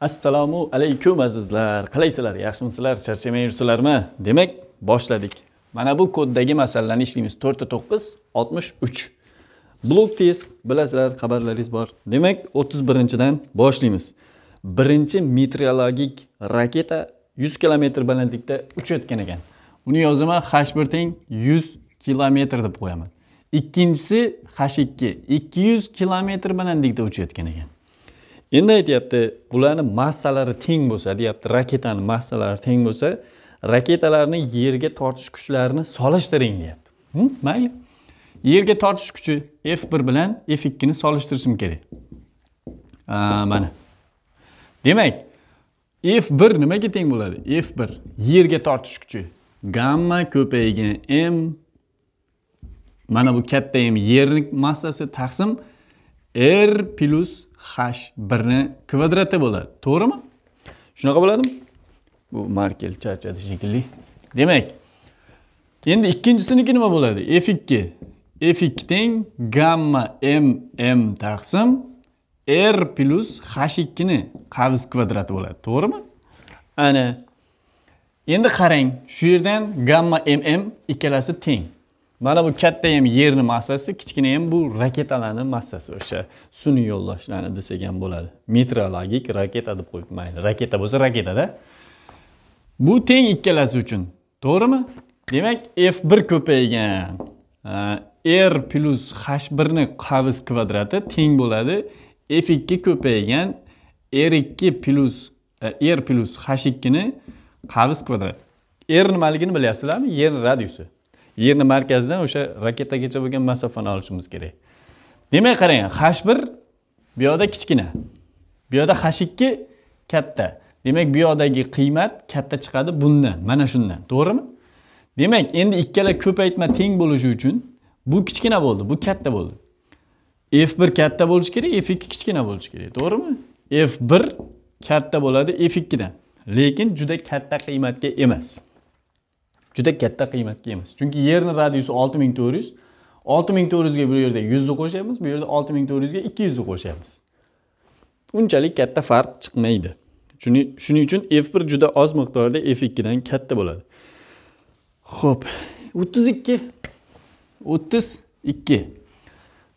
assalomu alaykum azizlar. Qalaysizlar yaxshimisizlar charchamay yursizlarmi demak boshladik. Mana bu koddagi masalalarni ishlaymiz. to'rtta to'qqiz oltmish uch. Blok test bilasizlar xabarlaringiz bor. Demak o'ttiz birinchidan boshlaymiz. Birinchi meteorologik raketa yuz kilometr balandlikda uchayotgan ekan. Uni yozaman h bir teng yuz kilometr deb qo'yaman. Ikkinchisi h ikki ikki yuz kilometr balandlikda uchayotgan ekan. Endi aytyapti bularni massalari teng bo'lsa deyapti raketani massalari teng bo'lsa raketalarni yerga tortish kuchlarini solishtiring deyapti. Mayli. Yerga tortish kuchi f bir bilan f ikkini solishtirishim kerak. Mana. Demak f bir nimaga teng bo'ladi? F bir yerga tortish kuchi. Gamma ko'paygan m mana bu katta m yerni massasi taqsim r plyus h birni kvadrati bo'ladi. To'g'rimi? Shunaqa bo'ladimi? Bu markel charchadi shekilli. Demak endi ikkinchisini nima bo'ladi? F ikki. F ikki teng gamma m m taqsim r plyus h ikkini qavs kvadrati bo'ladi. To'g'rimi? Ana endi qarang shu yerdan gamma m m ikkalasi teng. Mana bu katta ham yerni massasi kichkina ham bu raketalarni massasi o'sha sun'iy yo'ldoshlarni desak ham bo'ladi. Metrologik raketa deb qo'yib mayli raketa bo'lsa raketada. Bu teng ikkalasi uchun to'g'rimi? Demak f bir ko'paygan. R plyus h birni qavs kvadrati teng bo'ladi. F ikki ko'paygan. R ikki plyus e, r plyus h ikkini qavs kvadrati. R nimaligini bilyapsizlarmi? Yer radiusi. Yerni markazidan o'sha raketagacha bo'lgan masofani olishimiz kerak. Demak qarang h bir bu yoqda kichkina. Bu yoqda h ikki katta. Demak bu yoqdagi qiymat katta chiqadi bundan mana shundan. To'g'rimi? Demak endi ikkala ko'paytma teng bo'lishi uchun bu kichkina bo'ldi bu katta bo'ldi. F bir katta bo'lishi kerak f ikki kichkina bo'lishi kerak. To'g'rimi? F bir katta bo'ladi f ikkidan. Lekin juda katta qiymatga emas. Juda katta qiymatga emas chunki yerni radiusi olti ming to'rt yuz olti ming to'rt yuzga bu yerda yuzni qo'shyapmiz bu yerda olti ming to'rt yuzga ikki yuzni qo'shyapmiz unchalik katta farq chiqmaydi. Shuning uchun f bir juda oz miqdorda f ikkidan katta bo'ladi. Ho'p o'ttiz ikki. O'ttiz ikki.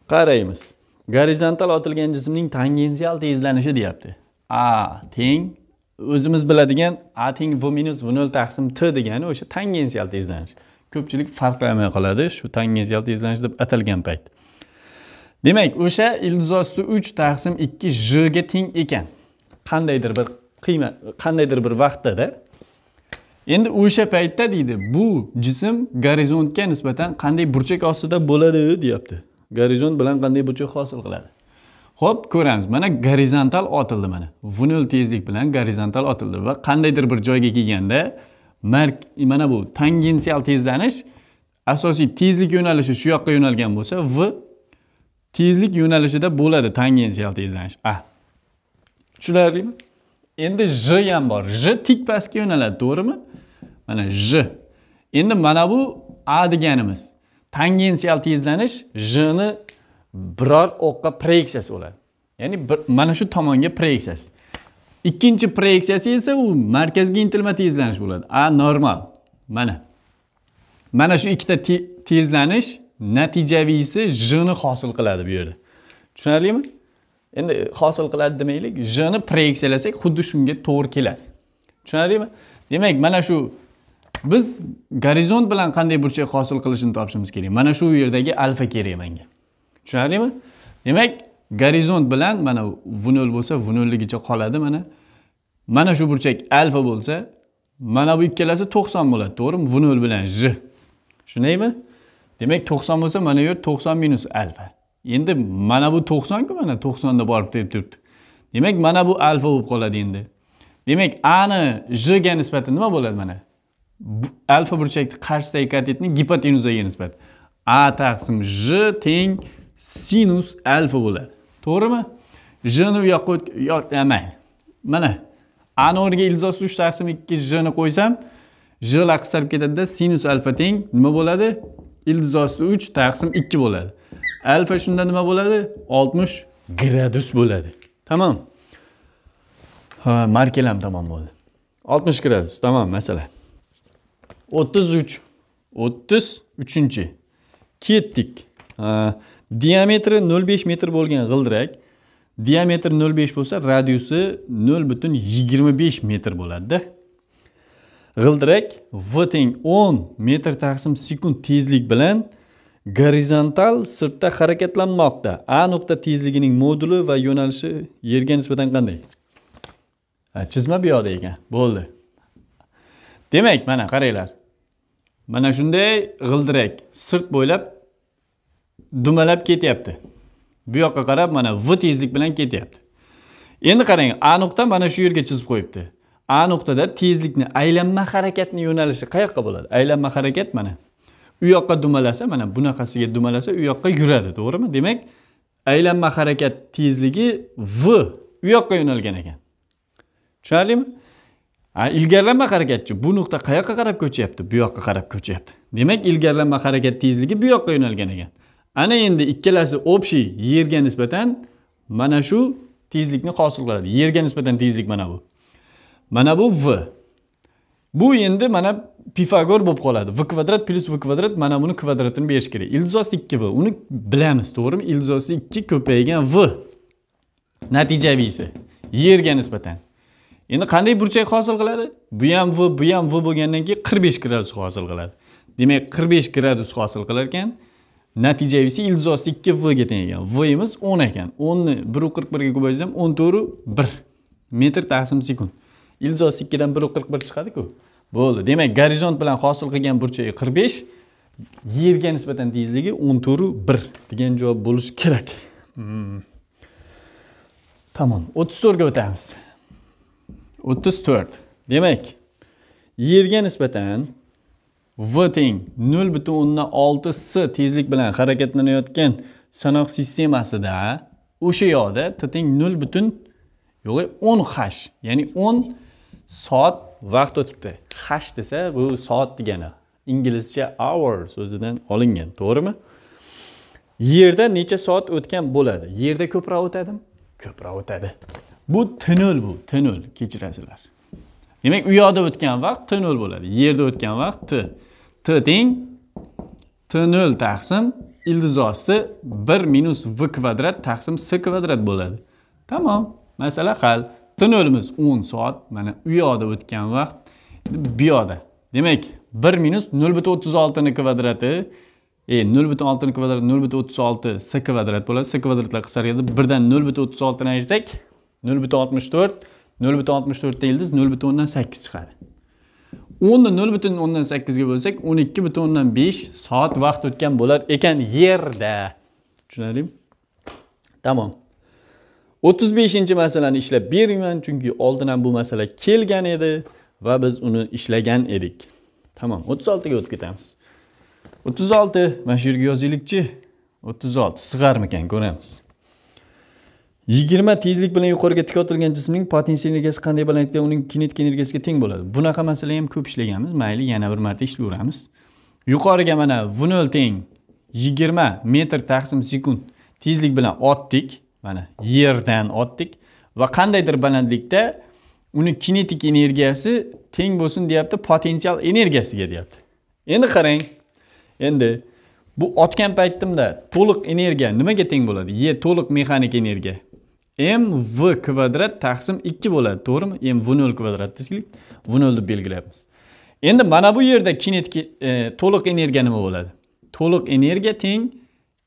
Qaraymiz. Gorizontal otilgan jismning tangensial tezlanishi deyapti. A teng. O'zimiz biladigan a teng v minus v nol taqsim t degani o'sha tangensial tezlanish ko'pchilik farqlamay qoladi shu tangensial tezlanish deb atalgan payt. Demak o'sha ildiz osti uch taqsim ikki j ga teng ekan. Qandaydir bir qiymat qandaydir bir vaqtdada. Endi o'sha paytda deydi bu jism gorizontga nisbatan qanday burchak ostida bo'ladi? deyapti. Gorizont bilan qanday burchak hosil qiladi? Xo'p, ko'ramiz. Mana gorizontal otildi mana. V0 tezlik bilan gorizontal otildi va qandaydir bir joyga kelganda mana bu tangensial tezlanish asosiy tezlik yo'nalishi shu yoqqa yo'nalgan bo'lsa, v tezlik yo'nalishida bo'ladi tangensial tezlanish. A. Tushunarlimi? Endi j ham bor. j tik pastga yo'naladi, to'g'rimi? Mana j. Endi mana bu a deganimiz. Tangensial tezlanish j ni biror o'qqa proyeksiyasi bo'ladi ya'ni mana shu tomonga proyeksiyasi. Ikkinchi proyeksiyasi esa u markazga intilma tezlanish bo'ladi. A normal. Mana. Mana shu ikkita tezlanish natijaviysi j ni hosil qiladi bu yerda. Tushunarlimi? Endi hosil qiladi demaylik j ni proyeksiyalasak xuddi shunga to'g'ri keladi. Tushunarlimi? Demak mana shu biz gorizont bilan qanday burchak hosil qilishini topishimiz kerak? Mana shu yerdagi alfa kerak menga tushunarlimi? Demak gorizont bilan mana v nol bo'lsa v nolligicha qoladi mana. Mana shu burchak alfa bo'lsa mana bu ikkalasi to'qson bo'ladi to'g'rimi? V nol bilan j. Shundaymi demak to'qson bo'lsa mana bu yer to'qson minus alfa. Endi mana bu to'qsonku mana to'qsonda borib deb turibdi. Demak mana bu alfa bo'lib qoladi endi. Demak ani jga ga nisbatan nima bo'ladi mana? Alfa burchakni qarshidagi katetni gipotenuzaga nisbatan a taqsim j teng sinus alfa bo'ladi to'g'rimi? Jni u yoqqa mayli. Mana ani o'rniga ildiz uch taqsim ikki jni qo'ysam jlar qisqarib ketadida sinus alfa teng nima bo'ladi? Ildiz osti uch taqsim ikki bo'ladi. Alfa shunda nima bo'ladi? Oltmish gradus bo'ladi. Tamom ha markalam tamom bo'ldi. Oltmish gradus tamom masala. O'ttiz uch. O'ttiz uchinchi. Ketdik. Diametri nol besh metr bo'lgan g'ildirak. Diametri nol besh bo'lsa radiusi nol butun yigirma besh metr bo'ladida. G'ildirak v teng 10 metr taqsim sekund tezlik bilan gorizontal sirtda harakatlanmoqda. A nuqta tezligining moduli va yo'nalishi yerga nisbatan qanday? Chizma bu yoqda ekan. Bo'ldi. Demak mana qaranglar. Mana shunday g'ildirak. Sirt bo'ylab dumalab ketyapti. Bu yoqqa qarab mana v tezlik bilan ketyapti. Endi qarang a nuqta mana shu yerga chizib qo'yibdi. A nuqtada tezlikni aylanma harakatni yo'nalishi qayoqqa bo'ladi? Aylanma harakat mana u yoqqa dumalasa mana bunaqasiga dumalasa u yoqqa yuradi to'g'rimi? Demak aylanma harakat tezligi v u yoqqa yo'nalgan ekan. Tushunarlimi? Ilgarilama harakatchi bu nuqta qayoqqa qarab ko'chyapti? Bu yoqqa qarab ko'chyapti. Demak ilgarilama harakat tezligi bu yoqqa yo'nalgan ekan. Ana endi ikkalasi общий yerga nisbatan mana shu tezlikni hosil qiladi. Yerga nisbatan tezlik mana bu. Mana bu v. Bu endi mana pifagor bo'lib qoladi. V kvadrat plyus v kvadrat mana buni kvadratini berish kerak. Ildizosi ikki v. Uni bilamiz to'g'rimi? Ildizosi ikki ko'paygan v. Natijaviysi yerga nisbatan. Endi qanday burchak hosil qiladi? Bu ham v bu ham v bo'lgandan keyin qirq besh gradus hosil qiladi. Demak qirq besh gradus hosil qilar ekan natijaviy esa ildizosi ikki vga teng ekan vimiz o'n ekan. O'nni biru qirq birga ko'paysam o'n to'rtu bir metr taqsim sekund. Ildizosi ikkidan biru qirq bir chiqadiku. Bo'ldi. Demak gorizont bilan hosil qilgan burchagi qirq besh yerga nisbatan tezligi o'n to'rtu bir degan javob bo'lishi kerak. Hmm. tamom. o'ttiz to'rtga o'tamiz. O'ttiz to'rt. Demak yerga nisbatan v teng nol butun o'ndan olti s tezlik bilan harakatlanayotgan sanoq sistemasida o'sha yoqda t teng nol butun yo'q o'n h ya'ni o'n soat vaqt o'tibdi. H desa bu soat degani inglizcha hour so'zidan olingan to'g'rimi? Yerda necha soat o'tgan bo'ladi? Yerda ko'proq o'tadimi? Ko'proq o'tadi. Bu t0 bu t0 kechirasizlar demak u yoqda o'tgan vaqt t0 bo'ladi. Yerda o'tgan vaqt t. T teng t0 taqsim ildiz osti 1 minus v kvadrat taqsim s kvadrat bo'ladi. Tamom. Masala hal. T0miz 10 soat. Mana u yoqda o'tgan vaqt bu yoqda. Demak 1 minus 0.36 oltini kvadrati e 0.6 butun kvadrati 0.36 s kvadrat bo'ladi. S kvadratlar qisqarganda birdan 0.36 ni ayirsak nol butun oltmish to'rt nol butun oltmish to'rtta ildiz nol butun o'ndan sakkiz chiqadi. O'nni nol butun o'ndan sakkizga bo'lsak o'n ikki butun o'ndan besh soat vaqt o'tgan bo'lar ekan yerda. Tushunarlimi? Tamom. o'ttiz beshinchi masalani ishlab beringman chunki oldin ham bu masala kelgan edi va biz uni ishlagan edik. Tamom o'ttiz oltiga o'tib ketamiz. o'ttiz olti mana shu yerga yozaylikchi o'ttiz olti sig'armikan ko'ramiz. Yigirma tezlik bilan yuqoriga tik otilgan jismning potensial energiyasi qanday balandlikda uning kinetik energiyasiga teng bo'ladi. Bunaqa masala ham ko'p ishlaganmiz mayli yana bir marta ishlayveramiz yuqoriga mana v nol teng yigirma metr taqsim sekund tezlik bilan otdik. Mana yerdan otdik. Va qandaydir balandlikda uni kinetik energiyasi teng bo'lsin deyapti potensial energiyasiga deyapti. Endi qarang. Endi bu otgan paytimda to'liq energiya nimaga teng bo'ladi? E to'liq mexanik energiya. M v kvadrat taqsim 2 bo'ladi to'g'rimi? m v nol kvadrat desaklik v nol deb belgilayapmiz. Endi mana bu yerda kinetik e, to'liq energiya nima bo'ladi? To'liq energiya teng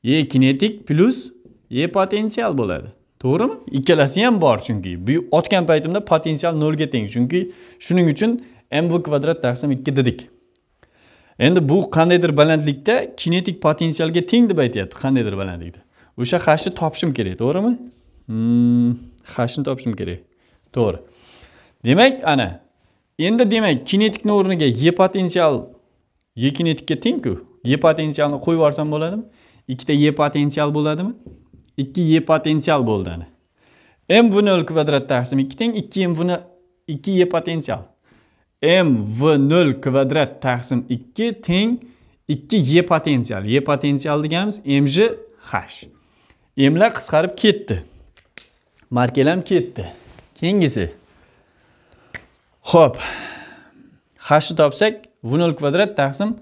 e kinetik plyus e potensial bo'ladi. To'g'rimi? Ikkalasi ham bor chunki. Bu otgan paytimda potensial nolga teng chunki shuning uchun mv kvadrat taqsim 2 dedik. Endi bu qandaydir balandlikda kinetik potensialga teng deb aytyapti. Qandaydir balandlikda. O'sha hashni topishim kerak to'g'rimi? Hmm, hashni topishim kerak. To'g'ri. Demak ana endi demak kinetikni o'rniga e potensial e kinetikka tengku. E potensialni qo'yib yuborsam bo'ladimi? Ikkita e potensial bo'ladimi? Ikki e potensial bo'ldi ana. M v nol kvadrat taqsim ikki teng ikki m v ikki e potensial m v nol kvadrat taqsim ikki teng ikki e potensial e potensial deganimiz mj h. Mlar qisqarib ketdi. Markelam ketdi keyingisi ho'p h topsak v0 kvadrat taqsim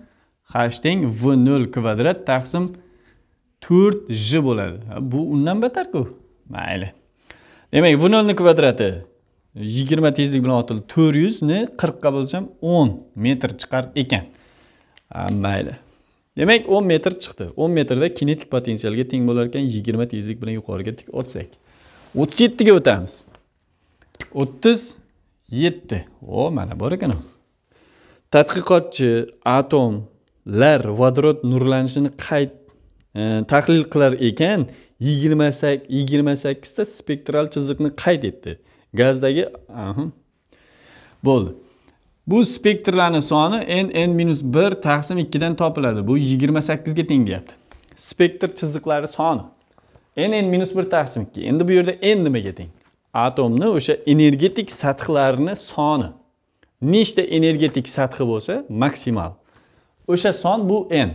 h teng v0 kvadrat taqsim 4j bo'ladi. Bu undan battarku Mayli. Demak, v0 kvadrati 20 tezlik bilan otilib 400 yuzni 40 bo'lsam 10 metr chiqar ekan. Mayli. Demak, 10 metr chiqdi. 10 metrda kinetik potensialga teng bo'lar ekan 20 tezlik bilan yuqoriga tik otsak. 37 ga o'tamiz. 37. O, mana bor ekan. Tadqiqotchi atomlar vodorod nurlanishini qayd e, tahlil qilar ekan 28 28 ta spektral chiziqni qayd etdi. Gazdagi bo'ldi. Bu spektrlarning soni n n-1 taqsim 2 dan topiladi. Bu 28 ga teng deyapti. Spektr chiziqlari soni n n-1 taqsim 2. Endi bu yerda n nimaga teng? Atomni o'sha energetik sathlarini soni. Nechta energetik sathi bo'lsa, maksimal. O'sha son bu n.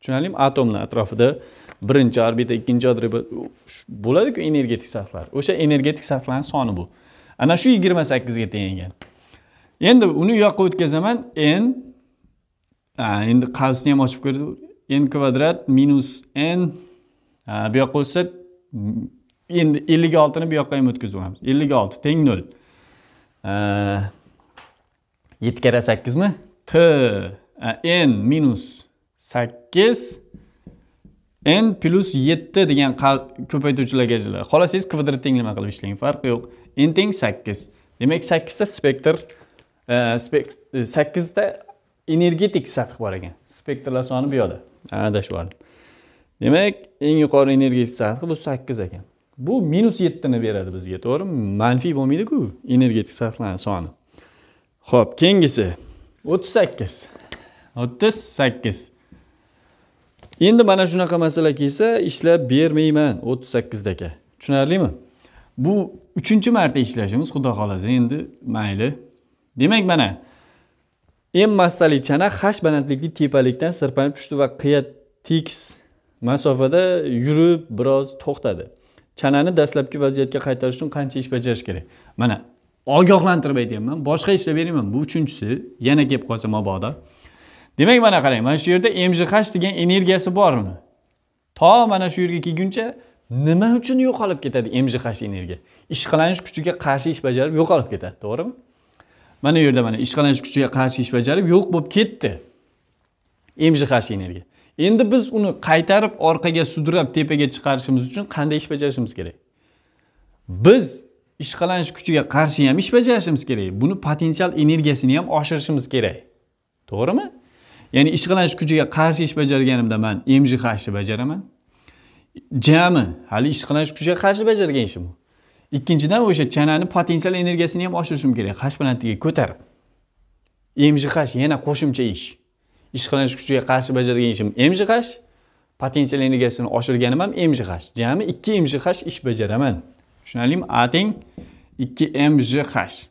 Tushunarlimi? atomni atrofida birinchi orbita, ikkinchi orbita bo'ladiku energetik sathlar. O'sha energetik sathlarning soni bu. Ana shu 28 ga teng ekan. endi uni u yoqqa o'tkazaman n endi qavsni ham ochib ko'rdi n kvadrat minus n bu yoqqa o'tsa endi ellik oltini bu yoqqa ham o'tkazib yuboramiz ellik olti teng nol. Yetti karra sakkizmi? T e, n minus sakkiz n plyus yetti degan ko'paytuvchilarga ajraladi xohlasangiz kvadrat tenglama qilib ishlang farqi yo'q. N teng sakkiz. Demak sakkizta spektr e, e, sakkizta energetik sathi bor ekan. Spektrlar soni bu yoqda. Adashib yubordim demak eng yuqori energetik sathi bu sakkiz ekan. Bu minus yettini beradi bizga to'g'rimi? Manfiy bo'lmaydiku energetik sathlarni soni. Ho'p keyingisi. O'ttiz sakkiz. O'ttiz sakkiz. Endi mana shunaqa masala kelsa ishlab bermayman o'ttiz sakkizdaka. Tushunarlimi? Bu uchinchi marta ishlashimiz xudo xohlasa endi mayli. Demak mana m massali chana h balandlikli tepalikdan sirpanib tushdi va qiya tekis masofada yurib biroz to'xtadi. Chanani dastlabki vaziyatga qaytarish uchun qancha ish bajarish kerak? Mana ogohlantirib aytyapman boshqa ishlab bermayman. Bu uchinchisi yana kelib qolsa mabodo demak mana qarang mana shu yerda mjh degan energiyasi bormi? To mana shu yerga kelguncha nima uchun yo'qolib ketadi mjh energiya? Ishqalanish kuchiga qarshi ish bajarib yo'qolib ketadi to'g'rimi? Mana bu yerda mana ishqalanish kuchiga qarshi ish bajarib yo'q bo'lib ketdi mjh energiya. Endi biz uni qaytarib orqaga sudrab tepaga chiqarishimiz uchun qanday ish bajarishimiz kerak? Biz ishqalanish kuchiga qarshi ham ish bajarishimiz kerak. Buni potensial energiyasini ham oshirishimiz kerak. To'g'rimi? Ya'ni ishqalanish kuchiga qarshi ish bajarganimda man mjhni bajaraman. Jami hali ishqalanish kuchiga qarshi bajargan ishim u. Ikkinchidan o'sha chanani potensial energiyasini ham oshirishim kerak. Hash balandligiga ko'tarib mgh yana qo'shimcha ish. Ishqalanish kuchiga qarshi bajargan ishim mjh potensial energiyasini oshirganim ham mjh jami ikki mjh ish bajaraman. Tushunarlimi? A teng ikki mjh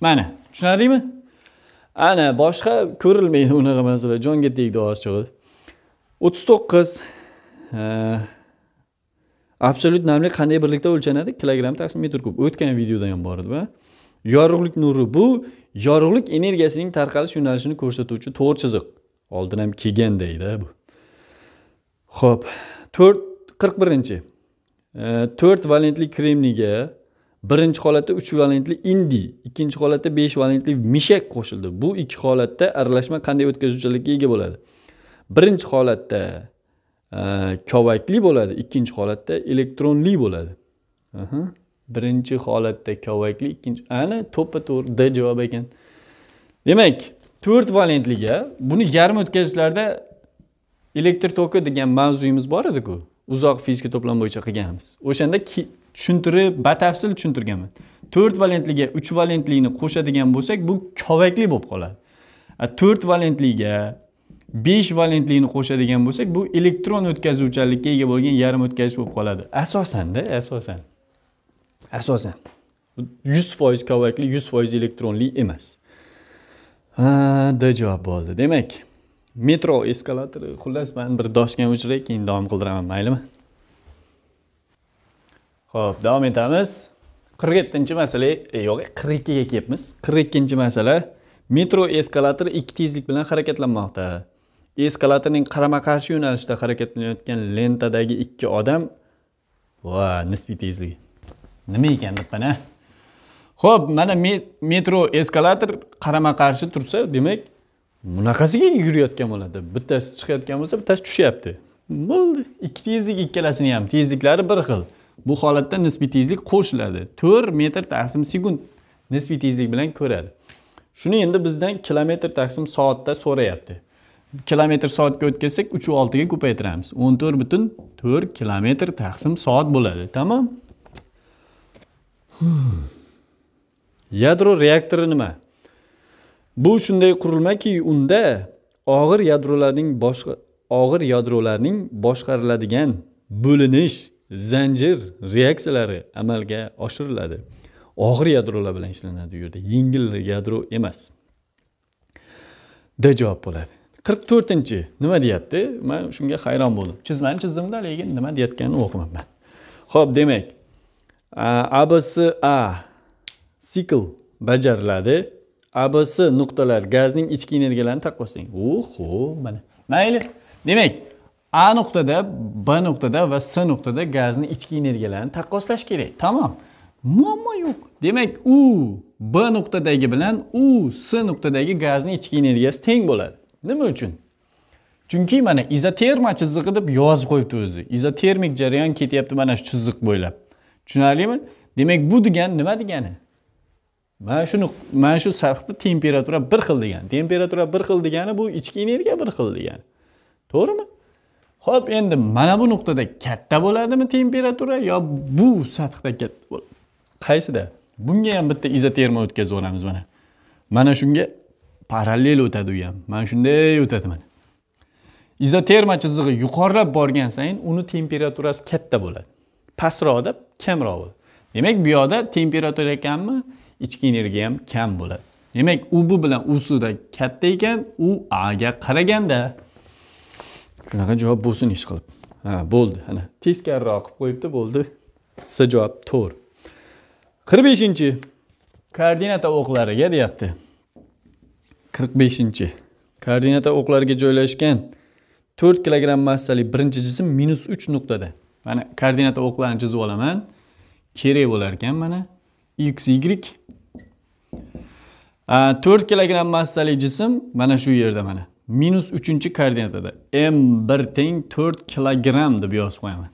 mana tushunarlimi? Ana boshqa ko'rilmaydi unaqa masala jonga tegdi oz o'ttiz to'qqiz absolyut namlik qanday birlikda o'lchanadi? Kilogramm taqsim metr kub o'tgan videoda ham bor edi yorug'lik nuri bu. Yorug'lik energiyasining tarqalish yo'nalishini ko'rsatuvchi to'r chiziq. Oldin ham kelgan deydi bu. Ho'p to'rt qirq birinchi. E, to'rt valentli kremniyga birinchi holatda uch valentli indiy ikkinchi holatda besh valentli mishak qo'shildi. Bu ikki holatda aralashma qanday o'tkazuvchanlikka ega bo'ladi? Birinchi holatda e, kovakli bo'ladi ikkinchi holatda elektronli bo'ladi. Birinchi holatda kovakli ikkinchi ana to'ppa to'g'ri d javob ekan. Demak to'rt valentliga buni yarim o'tkazishlarda elektr toki degan mavzuyimiz bor ediku. Uzoq fizika to'plam bo'yicha qilganimiz o'shanda tushuntirib batafsil tushuntirganman to'rt valentliga uch valentlikni qo'shadigan bo'lsak bu kovakli bo'lib qoladi. To'rt valentliga besh valentlikni qo'shadigan bo'lsak bu elektron o'tkazuvchanlikka ega bo'lgan yarim o'tkazish bo'lib qoladi. Asosanda asosan. Asosan. Yuz foiz kovakli yuz foiz elektronli emas ha d javob bo'ldi. Demak metro eskalatori xullas man bir doshgan o'chiray keyin davom qildiraman maylimi? Ho'p davom etamiz. Qirq yettinchi masala e, yo'q qirq ikkiga kelyapmiz qirq ikkinchi masala metro eskalator ikki tezlik bilan harakatlanmoqda. Eskalatorning qarama qarshi yo'nalishda harakatlanayotgan lentadagi ikki odam va nisbiy tezligi. Nima ekan bittana ho'p mana metro eskalator qarama qarshi tursa demak bunaqasiga yurayotgan bo'ladi. Bittasi chiqayotgan bo'lsa bittasi tushyapti. Bo'ldi. Ikki tezlik ikkalasini ham tezliklari bir xil. Bu holatda nisbiy tezlik qo'shiladi. To'rt metr taqsim sekund nisbiy tezlik bilan ko'radi. Shuni endi bizdan kilometr taqsim soatda so'rayapti. Kilometr soatga o'tkazsak uch oltiga ko'paytiramiz. O'n to'rt butun to'rt kilometr taqsim soat bo'ladi. Tamom. Yadro reaktori nima? Bu shunday qurilmaki unda og'ir yadrolarning boshqa og'ir yadrolarning boshqariladigan bo'linish zanjir reaksiyalari amalga oshiriladi. Og'ir yadrolar bilan ishlanadi u yerda. Yengil yadro emas. D javob bo'ladi. Qirq to'rtinchi nima deyapti? Man shunga hayron bo'ldim. Chizmani chizdimda lekin nima deyayotganini o'qimabman ho'p demak absa sikl bajariladi. Abs nuqtalar gazning ichki energiyalarini taqqoslang oho mana. Mayli demak a nuqtada b nuqtada va s nuqtada gazni ichki energiyalarini taqqoslash kerak. Tamom. Muammo yo'q. Demak u b nuqtadagi bilan u s nuqtadagi gazni ichki energiyasi teng bo'ladi. Nima uchun? Chunki mana izoterma chizig'i deb yozib qo'yibdi o'zi. Izotermik jarayon ketyapti mana shu chiziq bo'ylab. Tushunarlimi? Demak bu degani nima degani? Mana shuni mana shu sathda temperatura bir xil degani. Temperatura bir xil degani bu ichki energiya bir xil degani. To'g'rimi? Ho'p endi mana bu nuqtada katta bo'ladimi temperatura yo bu sathda katta qaysida? Bunga ham bitta izoterma o'tkazib yuboramiz mana. Mana shunga parallel o'tadi u ham. Mana shunday o'tadi mana. Izoterma chizig'i yuqorilab borgan sayin uni temperaturasi katta bo'ladi. Pastroqda kamroq bo'ladi. Demak bu yoqda temperatura kammi? Ichki energiya ham kam bo'ladi. Demak u bu bilan suvda katta ekan u aga qaraganda. Shunaqa javob bo'lsin ish qilib. Ha bo'ldi. Ana teskariroq qilib qo'yibdi bo'ldi. S javob to'g'ri. Qirq beshinchi koordinata o'qlariga deyapti. Qirq beshinchi koordinata o'qlariga joylashgan to'rt kilogramm massali birinchi jism minus uch nuqtada. Mana koordinata o'qlarini chizib olaman. Kerak bo'lar ekan mana. X y to'rt kilogramm massali jism mana shu yerda mana. Minus uchinchi koordinatada m bir teng to'rt kilogramm deb yozib qo'yaman.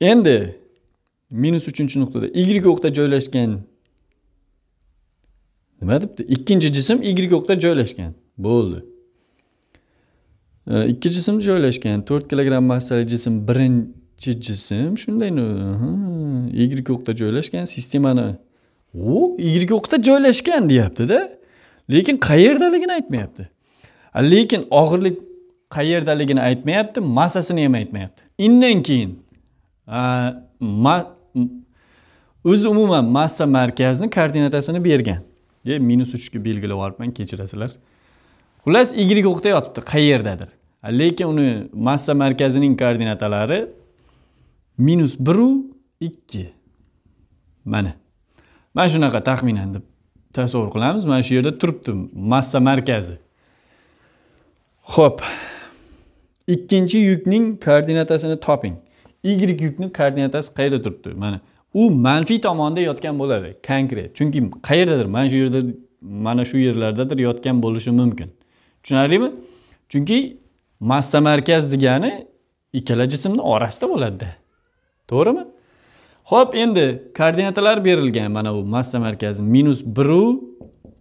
Endi minus uchinchi nuqtada y o'qda joylashgan. Nima debdi? Ikkinchi jism y o'qda joylashgan. Bo'ldi. Ikki jism joylashgan. To'rt kilogramm massali jism birinchi jism shunday y o'qda joylashgan. Sistemani u y o'qda joylashgan deyaptida. Lekin qayerdaligini aytmayapti. Lekin og'irlik qayerdaligini aytmayapti massasini ham aytmayapti. Indan keyin o'zi umuman massa markazini koordinatasini bergan. E minus uchga belgilab yuboribman kechirasizlar. Xullas y o'qda yotibdi qayerdadir. Lekin uni massa markazining koordinatalari minus biru ikki. Mana. Mana shunaqa taxminan deb tasavvur qilamiz. Mana shu yerda turibdi massa markazi. Ho'p ikkinchi yukning koordinatasini toping. Y yukni koordinatasi qayerda turibdi? Mana u manfiy tomonda yotgan bo'ladi konkret. Chunki qayerdadir mana shu yerda mana shu yerlardadir yotgan bo'lishi mumkin. Tushunarlimi? Chunki massa markaz degani ikkala jismni orasida bo'ladida. To'g'rimi? Ho'p endi koordinatalar berilgan mana bu massa markazi minus biru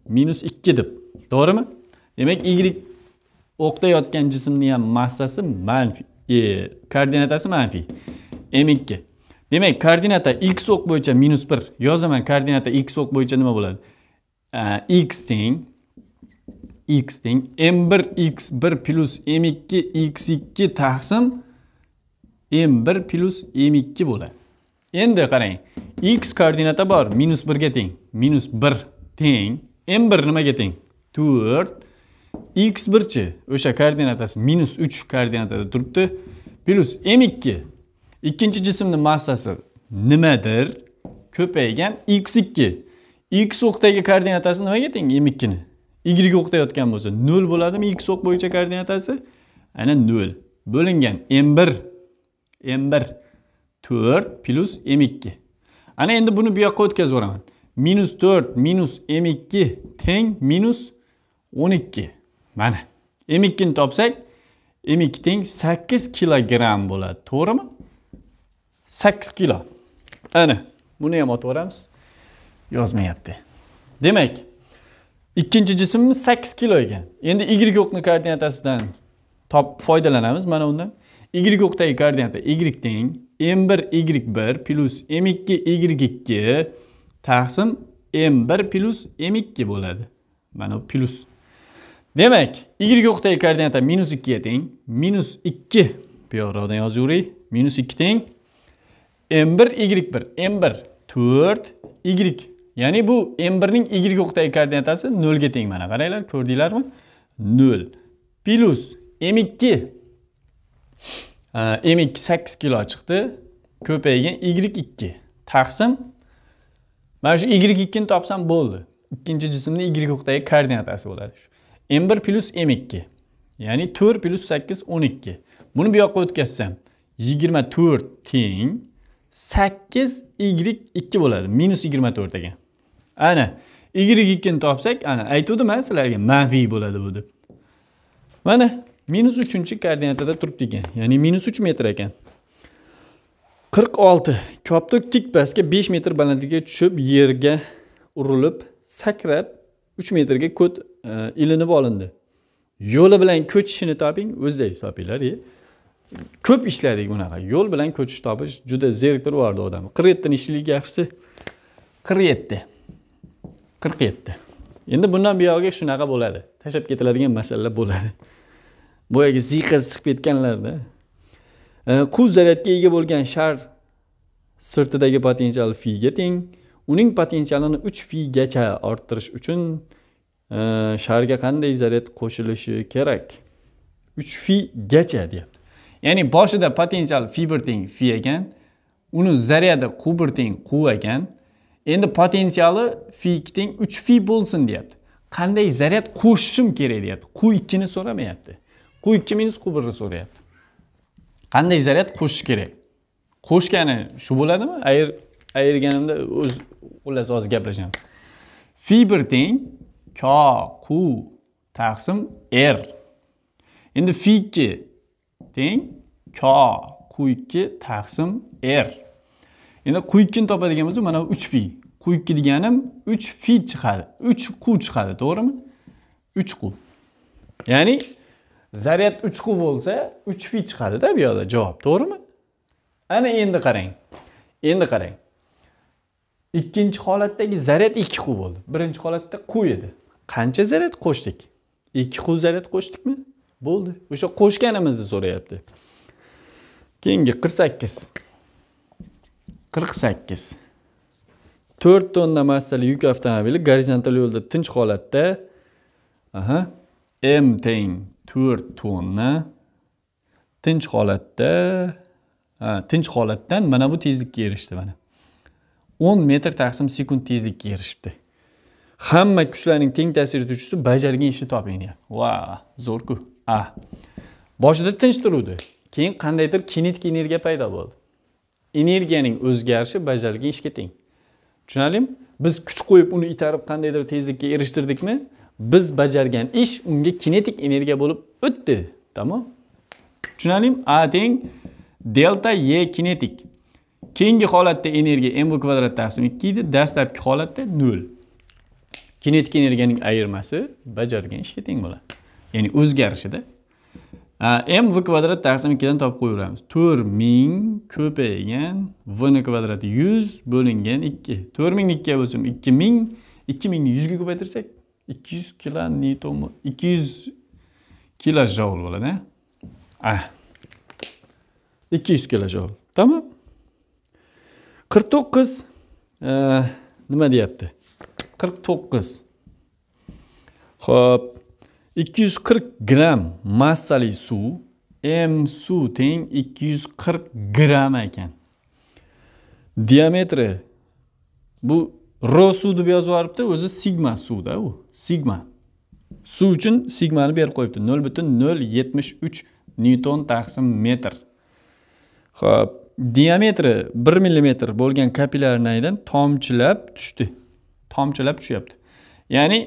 minus ikki deb. To'g'rimi? Demak y o'qda yotgan jismni ham massasi manfiy e, koordinatasi manfiy m ikki. Demak koordinata x o'q bo'yicha minus bir. Yozaman koordinata x o'q bo'yicha nima bo'ladi? X teng x teng m bir x bir plyus m ikki x ikki taqsim m1 plus m2 bo'ladi. Endi qarang x koordinata bor minus ga teng. Minus bir teng m1 nimaga teng? 4. x1 chi? o'sha koordinatasi minus uch koordinatada turibdi. Plyus m2 ikkinchi jismning massasi nimadir? Ko'paygan x2 x o'qdagi koordinatasi nimaga teng m2 ni y o'qdayotgan bo'lsa 0 bo'ladimi x o'q bo'yicha koordinatasi? Ana 0 bo'lingan m1 m1 4 plus m2 ana endi buni bu yoqqa o'tkazib yuboraman minus 4 minus m2 teng minus 12 mana m2 ni topsak m2 teng 8 kilogramm bo'ladi. To'g'rimi? 8 kilo. Ana buni ham otib yuboramiz. Yozmayapti. Demak ikkinchi jismimiz 8 kilo ekan. Endi y o'qni koordinatasidan top foydalanamiz mana undan. Y o'qdagi koordinata y teng m1 y1 plus m2 y2 taqsim m1 plus m2 bo'ladi. Mana bu plus. Demak y o'qdagi koordinata minus 2 ga teng minus 2 bu yozib yozaveray minus 2 teng m1 y1 m1 4 y. Ya'ni bu m1 ning y o'qdagi koordinatasi 0 ga teng mana qaranglar ko'rdinglarmi? 0 plus m2 Э, m2 8 kilo chiqdi. Ko'paygan y2 taqsim. Mana shu y2 ni topsam bo'ldi. Ikkinchi jismni y o'qdagi koordinatasi bo'ladi m1 plus m2 ya'ni 4 plus 8 12 buni bu yoqqa o'tkazsam 24 teng 8 y2 bo'ladi. Minus 24 ekan ana y2 ni topsak ana aytuvdim sizlarga manfiy bo'ladi bu deb. Mana minus uchinchi koordinatada turibdi ekan ya'ni minus uch metr ekan. Qirq olti. Koptok tik pastga besh metr balandlikka tushib yerga urilib sakrab uch metrga ko't e, ilinib olindi. Yo'li bilan ko'chishini toping o'zlaringiz topinglar ko'p ishladik bunaqa. Yo'l bilan ko'chish topish juda zeriktirib yubordi odamni qirq yettini ishlaylik yaxshisi qirq yetti. Qirq yetti. Endi bundan buyog'iga shunaqa bo'ladi. Tashlab ketiladigan masalalar bo'ladi. Boyagi ziqqa chiqib ketganlarda quv zaryadga ega bo'lgan shar sirtidagi potensial figa teng. Uning potensialini uch figacha orttirish uchun sharga qanday zaryad qo'shilishi kerak? Uch figacha deyapti. Ya'ni boshida potensial fi bir teng fi ekan uni zaryadi q bir teng q ekan. Endi potensiali fi ikki teng uch fi bo'lsin deyapti. Qanday zaryad qo'shishim kerak deyapti. Q ikkini so'ramayapti. Q ikki minus q birni so'rayapti. Qanday zaryad qo'shish kerak. Qo'shgani shu bo'ladimi? Ayir ayirganimda o'z xullas hozir gaplashamiz fi bir teng k q taqsim r. Endi fi ikki teng k q ikki taqsim r. Endi q ikkini topadigan bo'lsak mana uch fi q ikki deganim uch fi chiqadi uch q chiqadi to'g'rimi? Uch q. Ya'ni zaryad uch q bo'lsa uch fi chiqadida bu yoqda. Javob to'g'rimi? Ana endi qarang. Endi qarang. Ikkinchi holatdagi zaryad ikki q bo'ldi. Birinchi holatda q edi. Qancha zaryad qo'shdik? Ikki q zaryad qo'shdikmi? Bo'ldi. O'sha qo'shganimizni so'rayapti. Keyingi qirq sakkiz. Qirq sakkiz. To'rt tonna massali yuk avtomobili gorizontal yo'lda tinch holatda. Aha. M teng. To'rt tonna tinch holatda tinch holatdan mana bu tezlikka erishdi mana. o'n metr taqsim sekund tezlikka erishibdi. Hamma kuchlarning teng ta'sir etuvchisi bajargan ishni toping deyapti va zo'rku. A boshida tinch turuvdi. Keyin qandaydir kinetik energiya paydo bo'ldi. Energiyaning o'zgarishi bajarilgan ishga teng. Tushunarlimi? Biz kuch qo'yib uni itarib qandaydir tezlikka erishtirdikmi? Biz bajargan ish unga kinetik energiya bo'lib o'tdi tamom. Tushunarlimi? A teng. Delta e kinetik. Keyingi holatda energiya m kvadrat taqsim ikki edi dastlabki holatda nol. Kinetik energiyaning ayirmasi bajargan ishga teng bo'ladi. Ya'ni o'zgarishida. M v kvadrat taqsim ikkidan topib qo'yaveramiz to'rt ming ko'paygan v kvadrati yuz bo'lingan ikki. To'rt mingni ikkiga bo'lsam ikki ming ikki mingni yuzga ko'paytirsak 200 kilo newton 200 kilo joule bo'ladi a 200 kilo joule. Tamom 49 e, nima deyapti? 49 Xo'p. 240 gramm massali suv. M suv teng 240 gramm ekan. Diametri bu ro suv deb yozib yuboribdi o'zi sigma suvda u sigma. Suv uchun sigmani berib qo'yibdi nol butun nol yetmish uch newton taqsim metr. Ho'p diametri bir millimetr bo'lgan kapillarnaydan tomchilab tushdi tomchilab tushyapti. Ya'ni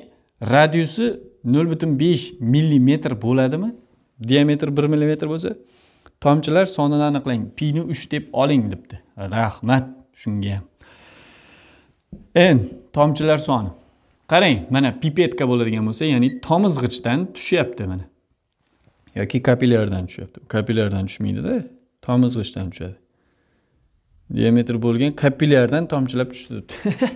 radiusi nol butun besh millimetr bo'ladimi? Diametr bir millimetr bo'lsa tomchilar sonini aniqlang pini uch deb oling debdi. Rahmat shunga. ham n tomchilar soni. Qarang mana pipetka bo'ladigan bo'lsa ya'ni tomizg'ichdan tushyapti mana. Yoki kapillyardan tushyapti. Kapillyardan tushmaydida tomizg'ichdan tushadi. Diametr bo'lgan kapillyardan tomchilab tushdi debdi.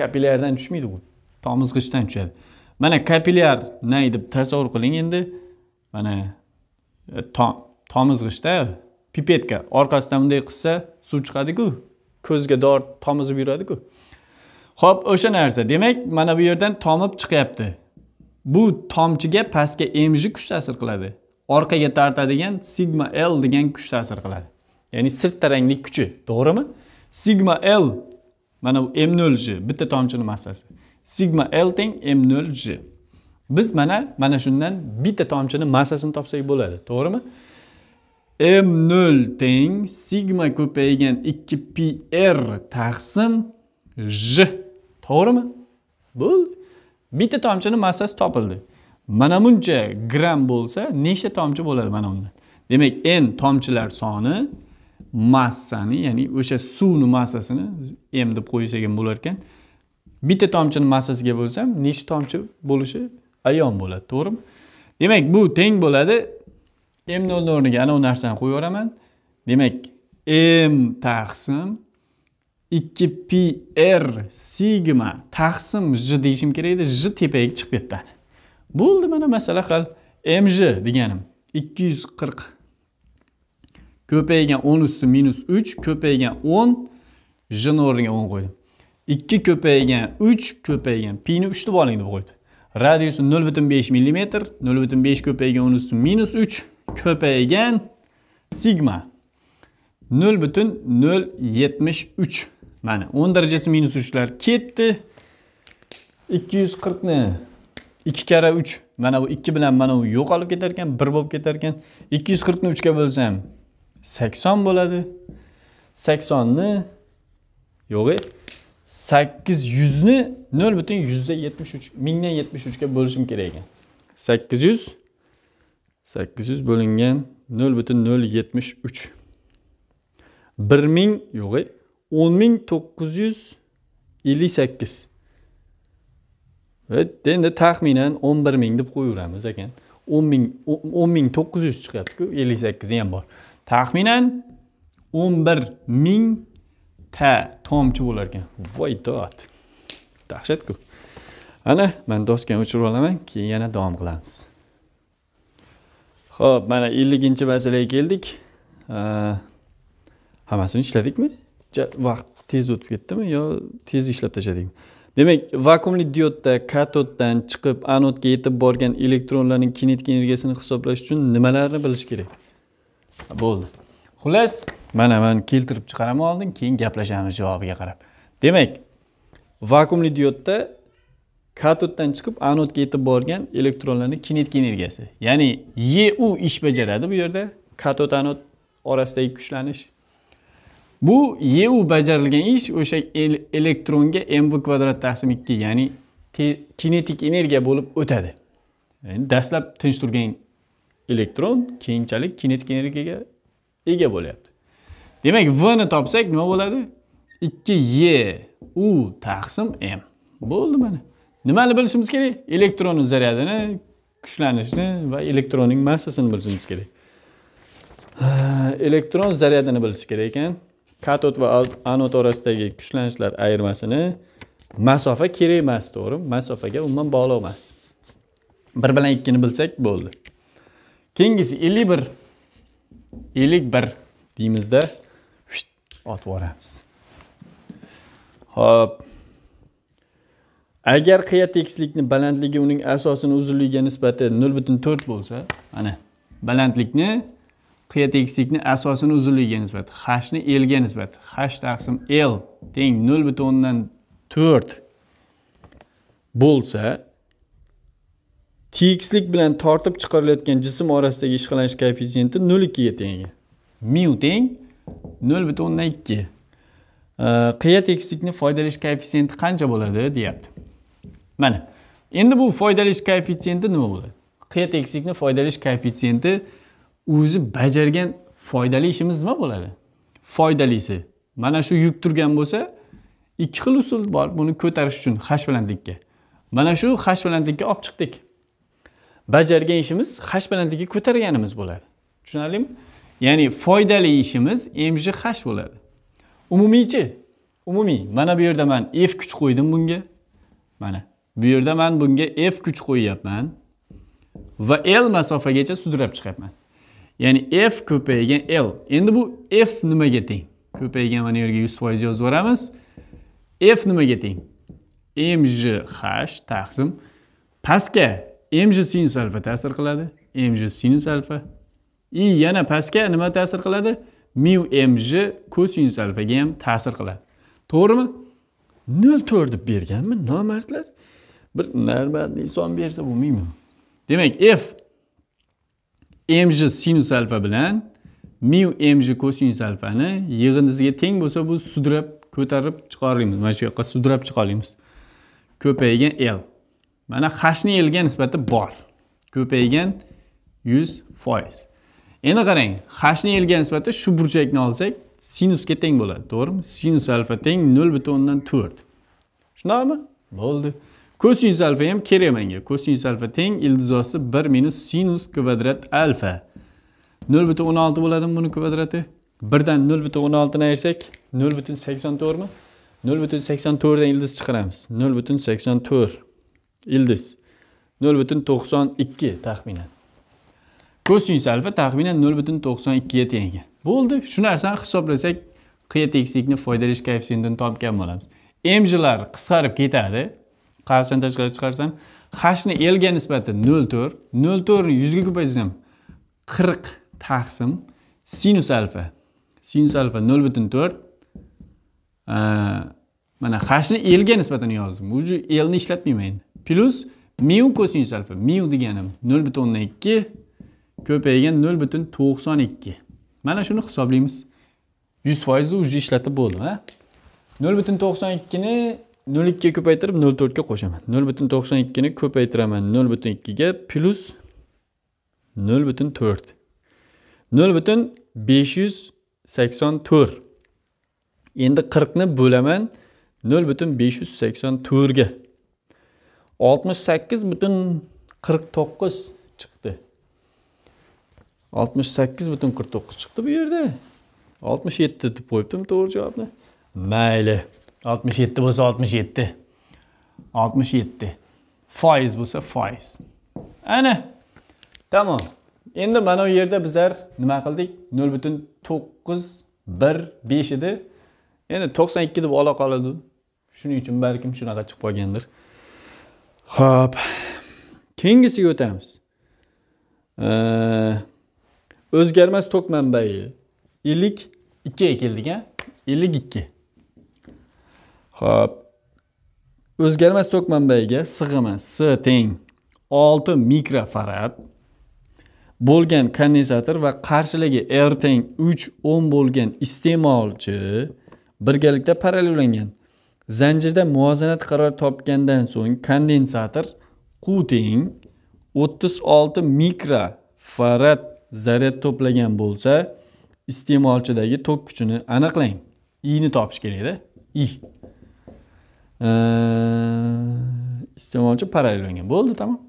Kapillyardan tushmaydi bu. Tomizg'ichdan tushadi. Mana kapillyar nay deb tasavvur qiling endi. Mana e, tomizg'ichda pipetka. Orqasidan bunday qilsa suv chiqadiku. Ko'zga dor tomizib yuradiku. Ho'p o'sha narsa. Demak mana bu yerdan tomib chiqyapti. Bu tomchiga pastga mj kuch ta'sir qiladi. Orqaga tortadigan sigma l degan kuch ta'sir qiladi. Ya'ni sirt taranglik kuchi. To'g'rimi? Sigma l mana bu m nol j bitta tomchini massasi. Sigma l teng m nol j biz mana mana shundan bitta tomchini massasini topsak bo'ladi. To'g'rimi? M nol teng sigma ko'paygan ikki pi r taqsim j to'g'rimi? Bo'ldi. Bitta tomchini massasi topildi. Mana buncha gramm bo'lsa nechta tomchi bo'ladi mana undan demak n tomchilar soni massani ya'ni o'sha suvni massasini m deb qo'ysak ham bo'lar ekan. Bitta tomchini massasiga bo'lsam nechta tomchi bo'lishi ayon bo'ladi to'g'rimi? Demak bu teng bo'ladi. M nolni o'rniga anavi narsani qo'yib yuboraman demak m taqsim 2 pi r sigma taqsim j deyishim kerak edi. J tepaga chiqib ketdi. Bo'ldi mana masala hal. Mj deganim. 240 ko'paygan 10 usti minus 3 ko'paygan 10 j ni o'rniga 10 qo'ydim. 2 ko'paygan 3 ko'paygan pi ni 3 deb oling deb qo'ydi. Radiusi 0.5 mm 0.5 ko'paygan 10 usti minus 3 ko'paygan sigma 0.073 mana 10 darajasi minus 3 lar ketdi 240 ni 2 karra 3 mana bu 2 bilan mana bu yo'qolib ketar ekan 1 bo'lib ketar ekan 240 ni 3 ga bo'lsam 80 bo'ladi. 80 ni yo'q 800 ni 0.173 butun yuzda 73 mingdan 73 ga bo'lishim kerak ekan. 800 800 bo'lingan 0.073 1000 yo'q o'n ming to'qqiz yuz ellik sakkiz. Endi taxminan o'n bir ming deb qo'yaveramiz ekan. o'n ming o'n ming to'qqiz yuz chiqyaptiku ellik sakkizi ham bor. Taxminan o'n bir mingta tomchi bo'lar ekan. Voy dod. Dahshatku. Ana man doskani o'chirib olaman keyin yana davom qilamiz. Ho'p mana elliginchi masalaga keldik. Hammasini ishladikmi? Vaqt tez o'tib ketdimi yo tez ishlab tashladingmi? Demak vakuumli diodda katoddan chiqib anodga yetib borgan elektronlarning kinetik energiyasini hisoblash uchun nimalarni bilish kerak? Bo'ldi. Xullas mana man keltirib chiqaraman oldin keyin gaplashamiz javobiga qarab. Demak vakuumli diodda katoddan chiqib anodga yetib borgan elektronlarning kinetik energiyasi ya'ni eu ish bajaradi bu yerda katod anod orasidagi kuchlanish bu eu bajarilgan ish o'sha elektronga mv kvadrat taqsim ikki ya'ni kinetik energiya bo'lib o'tadi. Yani dastlab tinch turgan elektron keyinchalik kinetik energiyaga ega bo'lyapti. Demak v ni topsak nima bo'ladi? Ikki e u taqsim m. Bo'ldi mana. Nimani bilishimiz kerak? Elektronni zaryadini kuchlanishni va elektronning massasini bilishimiz kerak. Elektron zaryadini bilish kerak ekan. Katod va anod orasidagi kuchlanishlar ayirmasini masofa kerak emas to'g'rimi masofaga umuman bog'liq emas. Bir bilan ikkini bilsak bo'ldi. Keyingisi ellik bir. ellik bir deymizda. Otib yuboramiz. Ho'p. Agar qiya tekislikni balandligi uning asosini uzunligiga nisbati nol butun to'rt bo'lsa mana balandlikni qiyat tekislikni asosini uzunligiga nisbat hashni elga nisbat h taqsim l teng nol butun o'ndan to'rt bo'lsa tekislik bilan tortib chiqarilayotgan jism orasidagi ishqalanish koeffitsiyenti nol ikkiga teng. Ekan miu teng nol butun o'ndan ikki qiya tekislikni foydalanish koeffitsiyenti qancha bo'ladi deyapti. Mana endi bu foydalanish koeffitsiyenti nima bo'ladi? Qiya tekislikni foydalanish koeffitsiyenti o'zi bajargan foydali ishimiz nima bo'ladi? Foydalisi. Mana shu yuk turgan bo'lsa ikki xil usul bor. Buni ko'tarish uchun h bilan mana shu h bilan olib chiqdik. Bajargan ishimiz h bilan ko'targanimiz bo'ladi. Tushunarlimi? Ya'ni foydali ishimiz mj hash bo'ladi. Umumiychi. Umumiy. Mana bu yerda man f kuch qo'ydim bunga. Mana. Bu yerda man bunga f kuch qo'yyapman va l masofagacha sudrab chiqyapman ya'ni f ko'paygan l. Endi bu f nimaga teng? Ko'paygan mana yerga yuz foiz yozib yuboramiz. F nimaga teng? Mj h taqsim. Pastga mj sinus alfa ta'sir qiladi. Mj sinus alfa. И yana pastga nima ta'sir qiladi? Miu mj kosinus alfaga ham ta'sir qiladi. To'g'rimi? Nol to'rt deb berganmi? Nomardlar. Bir normal son bersa bo'lmaydimi demak f mj sinus alfa bilan mu mj kosinus alfani yig'indisiga teng bo'lsa bu sudrab ko'tarib chiqaramiz mana shu yoqqa sudrab chiqalaymiz. ko'paygan l. Mana hashni lga nisbati bor. Ko'paygan yuz foiz. Endi qarang hashni lga nisbatan shu burchakni olsak sinusga teng bo'ladi to'g'rimi? Sinus alfa teng nol butun o'ndan to'rt. Shundaqmi bo'ldi. Kosinus alfa ham kerak menga kosinus alfa teng ildizosi bir minus sinus kvadrat alfa. Nol butun o'n olti bo'ladimi buni kvadrati? Birdan nol butun o'n oltini ayirsak nol butun sakson to'rtmi nol butun sakson to'rtdan ildiz chiqaramiz. Nol butun sakson to'rt. Ildiz. Nol butun to'qson ikki taxminan. Kosinus alfa taxminan nol butun to'qson ikkiga teng ekan bo'ldi. Shu narsani hisoblasak qiya tekislikni foydalanish koeffitsiyentini topgan bo'lamiz. Mjlar qisqarib ketadi. Qarsini tashqari chiqarsam hashni elga nisbatan nol to'rt nol to'rtni yuzga ko'paytirsam qirq taqsim sinus alfa. Sinus alfa nol butun to'rt. Mana hashni elga nisbatan yozdim. Уже elni ishlatmayman endi. Plyus miu kosinus alfa. Miu deganim nol butun o'ndan ikki ko'paygan nol butun to'qson ikki. Mana shuni hisoblaymiz. Yuz foizni уже ishlatib bo'ldim a nol butun to'qson ikkini nol ikkiga ko'paytirib nol to'rtga qo'shaman. nol butun to'qson ikkini ko'paytiraman. nol butun ikkiga plyus nol butun to'rt. nol butun besh yuz sakson to'rt. Endi qirqni bo'laman nol butun besh yuz sakson to'rtga. oltmish sakkiz butun qirq to'qqiz chiqdi. oltmish sakkiz butun qirq to'qqiz chiqdi bu yerda. oltmish yetti deb qo'yibdim to'g'ri javobni. Mayli. 67 bo'lsa 67. 67. Foiz bo'lsa foiz. Ana. Tamom. Endi mana bu yerda bizlar nima qildik? 0.915 edi. Endi 92 deb ola qoladi. Shuning uchun balkim shunaqa chiqib qolgandir. Xo'p. Keyingisiga o'tamiz. O'zgarmas tok manbai 52 ga keldik, a? 52. Xo'p. O'zgarmas tok manbayiga sig'imi S teng 6 mikrofarad bo'lgan kondensator va qarshiligi R teng 3 ohm bo'lgan iste'molchi birgalikda parallellangan. Zanjirda muvozanat qaror topgandan so'ng kondensator Q teng 36 mikrofarad zaryad to'plagan bo'lsa, iste'molchidagi tok kuchini aniqlang. I ni topish kerakda. I iste'molchi parallellangan bo'ldi tamom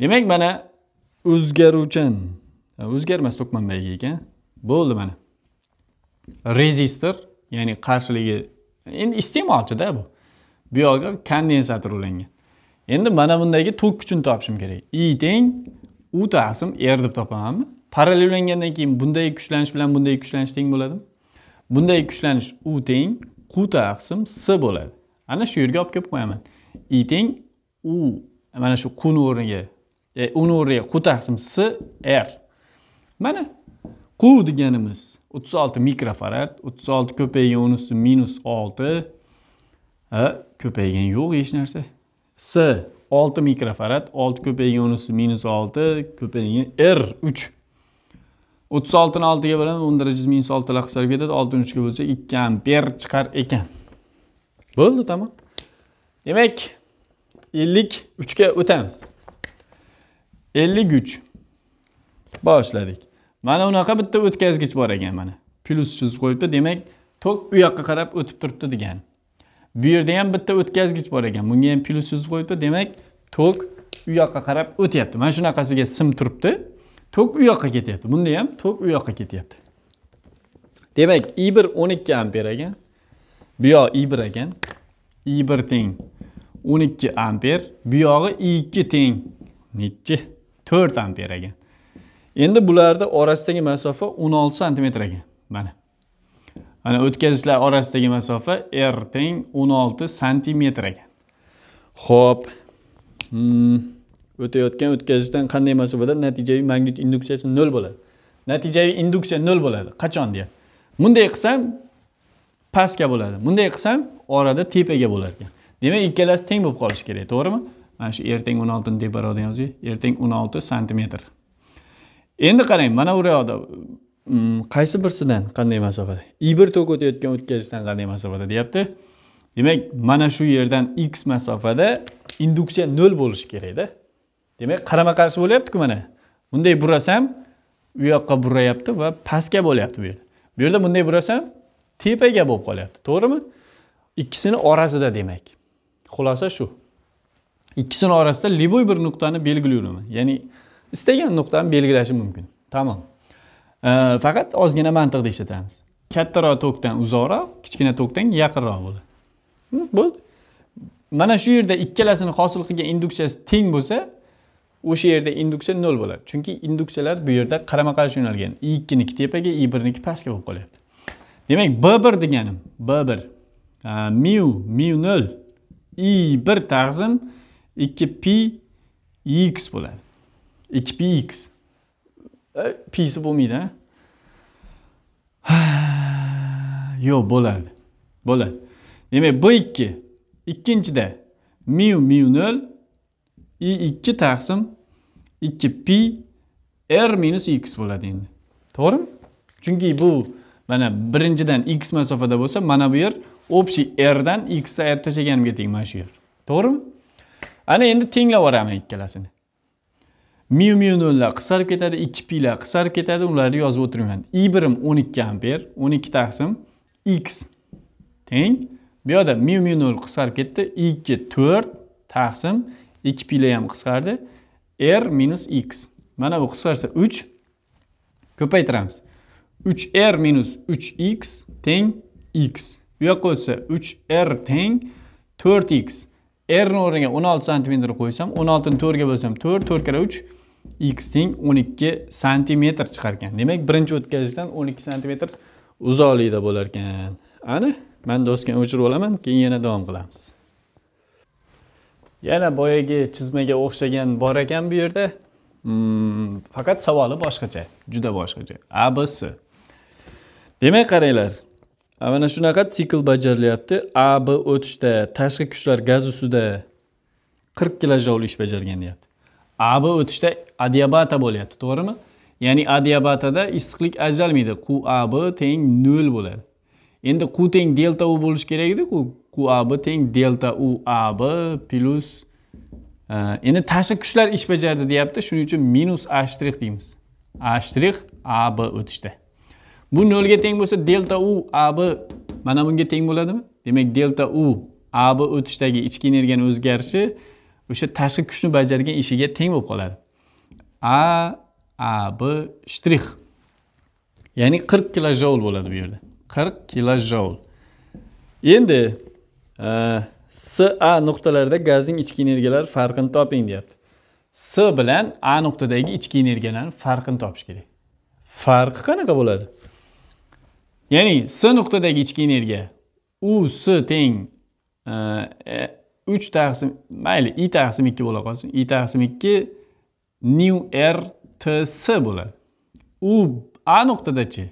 demak mana o'zgaruvchan. O'zgarmas tok ekan bo'ldi mana. Rezistor ya'ni qarshiligi endi iste'molchida bu. Bu yog'iga kondensator ulangan. Endi mana bundagi tok kuchini topishim kerak. I teng u taqsim r deb topamanmi parallellangandan keyin bunday kuchlanish bilan bunday kuchlanish teng bo'ladimi? Bunday kuchlanish u teng q taqsim s bo'ladi. Ana shu yerga olib kelib qo'yaman. I teng u mana shu quni o'rniga e, uni o'rniga qu taqsim s r. Mana qu deganimiz o'ttiz olti mikrofarad o'ttiz olti ko'paygan o'n usti minus olti. E, ko'paygan yo'q hech narsa. S olti mikrofarad olti ko'paygan unisi minus olti ko'paygan r uch. O'ttiz oltini oltiga bo'lamiz o'n darajasi minus oltilar qisqarib ketadi oltini uchga bo'lsak ikki amper chiqar ekan. Bo'ldi tamom. Demak ellik uchga o'tamiz. Ellik uch. Boshladik. Mana unaqa bitta o'tkazgich bor ekan mana. Plyus chizib qo'yibdi demak tok u yoqqa qarab o'tib turibdi degani bu yerda ham bitta o'tkazgich bor ekan. Bunga ham plyus chizib qo'yibdi demak tok u yoqqa qarab o'tyapti. Mana shunaqasiga sim turibdi. Tok u yoqqa ketyapti. Bunda ham tok u yoqqa ketyapti. Demak i bir o'n ikki amper ekan. Bu yog'i i bir ekan i bir teng. o'n ikki amper. Bu yog'i i ikki teng. Nechi? To'rt amper ekan. Endi bularni orasidagi masofa o'n olti santimetr ekan. Mana. Mana o'tkazishlar orasidagi masofa r teng o'n olti santimetr ekan. Ho'p hmm. o'tayotgan o'tkazishdan qanday masofada natijaviy magnit induksiyasi nol bo'ladi? Natijaviy induksiya nol bo'ladi. Qachon deya. Bunday qilsam pastga bo'ladi. Bunday qilsam orada tepaga bo'lar ekan. Demak ikkalasi teng bo'lib qolishi kerak to'g'rimi? Mana shu r teng o'n oltini teparoqda yozing. R teng o'n olti santimetr. Endi qarang mana bu yoqda mm, qaysi birsidan qanday masofada i bir tok o'tayotgan o'tkazishdan qanday masofada deyapti. Demak mana shu yerdan x masofada induksiya nol bo'lishi kerakda demak qarama qarshi bo'lyaptiku mana. Bunday burasam u yoqqa burayapti va pastga bo'lyapti bu yerda bu yerda bunday burasam tepaga bo'lib qolyapti to'g'rimi? Ikkisini orasida demak. Xulosa shu. Ikkisini orasida любой bir nuqtani belgilayveraman ya'ni istagan nuqtani belgilashim mumkin. Tamom. Faqat ozgina mantiqda ishlatamiz. Kattaroq tokdan uzoqroq kichkina tokdan yaqinroq bo'ladi. Bo'ldi. Mana shu yerda ikkalasini hosil qilgan induksiyasi teng bo'lsa o'sha yerda induksiya nol bo'ladi. Chunki induksiyalar bu yerda qarama qarshi yo'nalgan. I ikkiniki tepaga i birniki pastga bo'lib qolyapti. Demak b bir deganim b bir. Miu miu nol i bir tag'zim ikki pi x bo'ladi. Ikki pi x e, pisi bo'lmaydi yo'q bo'ladi bo'ladi. Demak b ikki ikkinchida miu miu nol i ikki taqsim ikki pi r minus x bo'ladi endi. To'g'rimi? Chunki bu mana birinchidan x masofada bo'lsa mana bu yer общий rdan xni ayirib tashlaganimga teng mana shu yer. To'g'rimi? Ana endi tenglab yuboraman ikkalasini. Miu miu nollar qisqarib ketadi ikki pilar qisqarib ketadi ularni yozib o'tirmayman i birim o'n ikki amper o'n ikki taqsim x. Teng. Bu yoqda miu miu nol qisqarib ketdi ikki to'rt taqsim ikki pila ham qisqardi r minus x. Mana bu qisqarsa uch. Ko'paytiramiz. 3r er minus 3x teng x. Bu yoqqa o'tsa 3r er teng 4x. r er ni o'rniga 16 santimetrni qo'ysam, 16 ni 4 ga bo'lsam 4, 4 kira 3 x teng 12 santimetr chiqar ekan. Demak, birinchi o'tkazishdan 12 santimetr uzoqlikda bo'lar ekan. Ani, men doskani o'chirib olaman, keyin yana davom qilamiz. Yana boyagi chizmaga o'xshagan bor ekan bu yerda. Hmm, faqat savoli boshqacha, juda boshqacha. ABC demak qaranglar mana shunaqa sikl bajarilyapti a b o'tishda tashqi kuchlar gaz ustida qirq kilojoul ish bajargan deyapti a b o'tishda adiabata bo'lyapti to'g'rimi? Ya'ni adiabatada issiqlik ajralmaydi. Qu a b teng nol bo'ladi. Endi qu teng delta u bo'lishi kerak edi qu a b teng delta u a b plyus endi tashqi kuchlar ish bajardi deyapti. Shuning uchun minus a shtrix deymiz. A shtrix a b o'tishda. Bu nolga teng bo'lsa delta u ab mana bunga teng bo'ladimi? Demak delta u ab o'tishdagi ichki energiyani o'zgarishi o'sha tashqi kuchni bajargan ishiga teng bo'lib qoladi. A ab shtrix. Ya'ni qirq kilojoul bo'ladi bu yerda. Qirq kilojoul endi e, s a nuqtalarida gazning ichki energiyalari farqini toping deyapti. S bilan a nuqtadagi ichki energiyalarni farqini topish kerak. Farqi qanaqa bo'ladi? Ya'ni s nuqtadagi ichki energiya. U s teng e, e, uch taqsim mayli i taqsim ikki bo'la qolsin. I taqsim ikki new r t s bo'ladi. U a nuqtadachi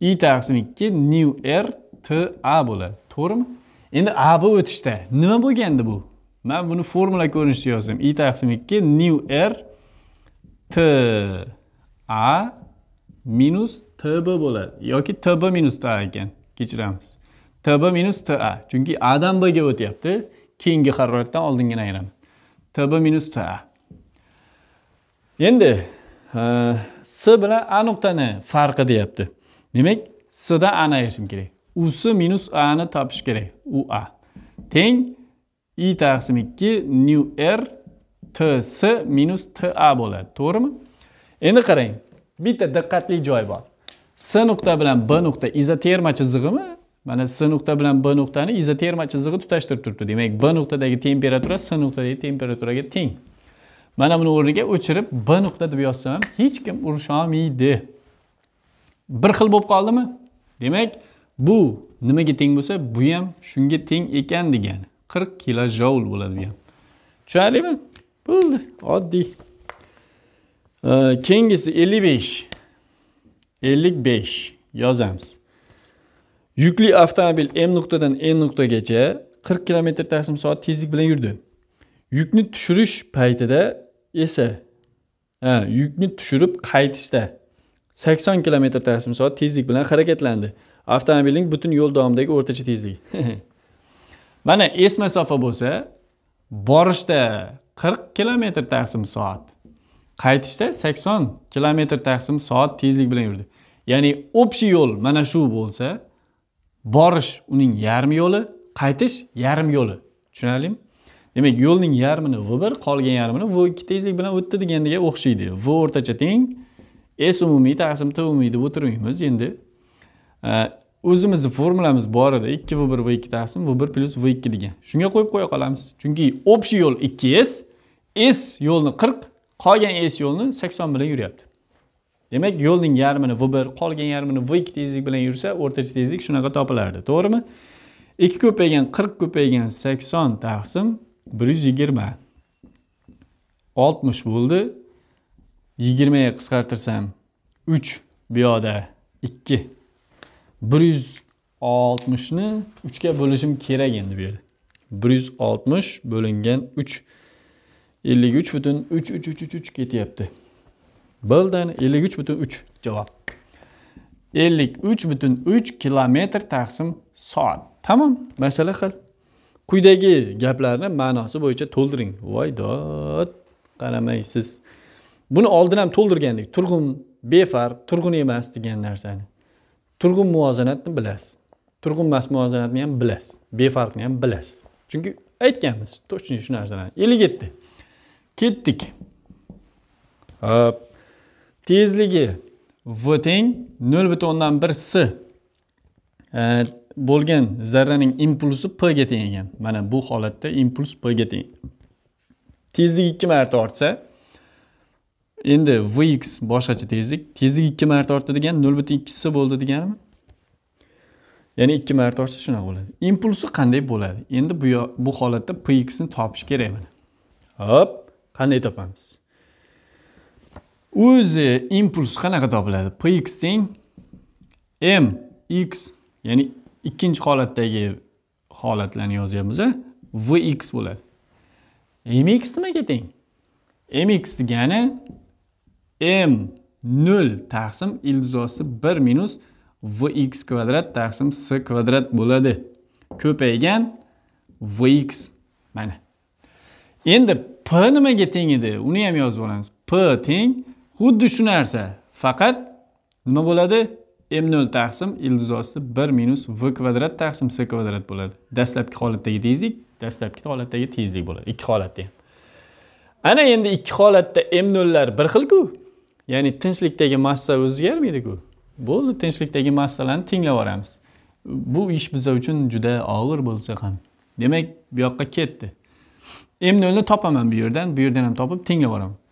i taqsim ikki new r t a bo'ladi. To'g'rimi? Endi a o'tishda nima bo'lgandi bu? Man buni formula ko'rinishida yozdim. I taqsim ikki new r t a minus tb bo'ladi. Yoki tb minus ta ekan. Kechiramiz. Tb minus ta chunki adan bga o'tyapti. Keyingi haroratdan oldingini ayiraman. Tb minus ta endi s bilan a nuqtani farqi deyapti. Demak s dan a ni ayirishim kerak. Us minus a ni topish kerak. U a. Teng i taqsim ikki new r ts minus ta bo'ladi. To'g'rimi? Endi qarang. Bitta diqqatli joy bor. S nuqta bilan b nuqta izoterma chizig'imi? Mana s nuqta bilan b nuqtani izoterma chizig'i tutashtirib turibdi. Demak b nuqtadagi temperatura s nuqtadagi temperaturaga teng. Mana buni o'rniga o'chirib b nuqta deb yozsam hech kim urisholmaydi. Bir xil bo'lib qoldimi? Demak bu nimaga teng bo'lsa bu ham shunga teng ekan degani. Qirq kilojovl bo'ladi bu ham. Tushunarlimi? Bo'ldi oddiy. Keyingisi ellik besh. Ellik besh. Yozamiz. Yukli avtomobil m nuqtadan n nuqtagacha 40 km taqsim soat tezlik bilan yurdi. Yukni tushirish paytida esa ha yukni tushirib qaytishda 80 km taqsim soat tezlik bilan harakatlandi. Avtomobilning butun yo'l davomidagi o'rtacha tezligi. Mana s masofa bo'lsa borishda 40 km taqsim soat, qaytishda 80 km taqsim soat tezlik bilan yurdi. Ya'ni общий yo'l mana shu bo'lsa borish uning yarim yo'li qaytish yarim yo'li. Tushunarlimi? Demak yo'lning yarmini v bir qolgan yarmini v ikki tezlik bilan o'tdi deganga o'xshaydi. V o'rtacha teng s umumiy taqsim t umumiy deb o'tirmaymiz. Endi e, o'zimizni formulamiz bor edi ikki v bir v ikki taqsim v bir plyus v ikki degan. Shunga qo'yib qo'ya qolamiz. Chunki общий yo'l ikki s s yo'lni qirq qolgan s yo'lni sakson bilan yuryapti. Demak yo'lning yarmini v bir qolgan yarmini v ikki tezlik bilan yursa o'rtacha tezlik shunaqa topilardi. To'g'rimi? Ikki ko'paygan qirq ko'paygan sakson taqsim bir yuz yigirma. Oltmish bo'ldi. Yigirmaga qisqartirsam uch bu yoqda ikki. Bir yuz oltmishni uchga bo'lishim kerak endi bu yerda. Bir yuz oltmish bo'lingan uch. Ellik uch butun uch uch uch uch uch ketyapti. Butun uch. Javob. ellik uch butun uch kilometr taqsim soat. Tamom. Masala hal. Quyidagi gaplarni ma'nosi bo'yicha to'ldiring. Voy dod qaramaysiz buni oldin ham to'ldirgandik. Turg'un befarq turg'un emas degan narsani. Turg'un muvozanatni bilasiz. Turg'un emas muvozanatni ham bilasiz. Befarqni ham bilasiz. Chunki aytganmiz точно shu narsalarni ellik yetti. Ketdik. Hop tezligi. V teng nol butun o'ndan bir s. Bo'lgan zarraning impulsi p ga teng ekan mana bu holatda impuls p ga teng. Tezlik ikki marta ortsa endi vx boshqacha tezlik. Tezlik ikki marta ortdi degani nol butun ikki s bo'ldi deganimi ya'ni ikki marta ortsa shunaqa bo'ladi. Impulsi qanday bo'ladi? Endi bu bu holatda pxni topish kerak mana. Hop qanday topamiz? O'zi impuls qanaqa topiladi px teng m x ya'ni ikkinchi holatdagi holatlarni yozyapmiz vx bo'ladi. Mx nimaga teng? Mx degani m 0 taqsim ildiz osti bir minus vx kvadrat taqsim s kvadrat bo'ladi. Ko'paygan vx mana. Endi p nimaga teng edi? Uni ham yozib olamiz. P teng xuddi shu narsa. Faqat nima bo'ladi? M nol taqsim ildiz osti bir minus v kvadrat taqsim s kvadrat bo'ladi. Dastlabki holatdagi tezlik dastlabki holatdagi tezlik bo'ladi. Ikki holatda ham ana endi ikki holatda m nollar bir xilku. Ya'ni tinchlikdagi massa o'zgarmaydiku. Bo'ldi tinchlikdagi massalarni tenglab yuboramiz bu ish biz uchun juda og'ir bo'lsa ham. Demak bu yoqqa ketdi. M nolni topaman bu yerdan bu yerdan ham topib tenglab yuboraman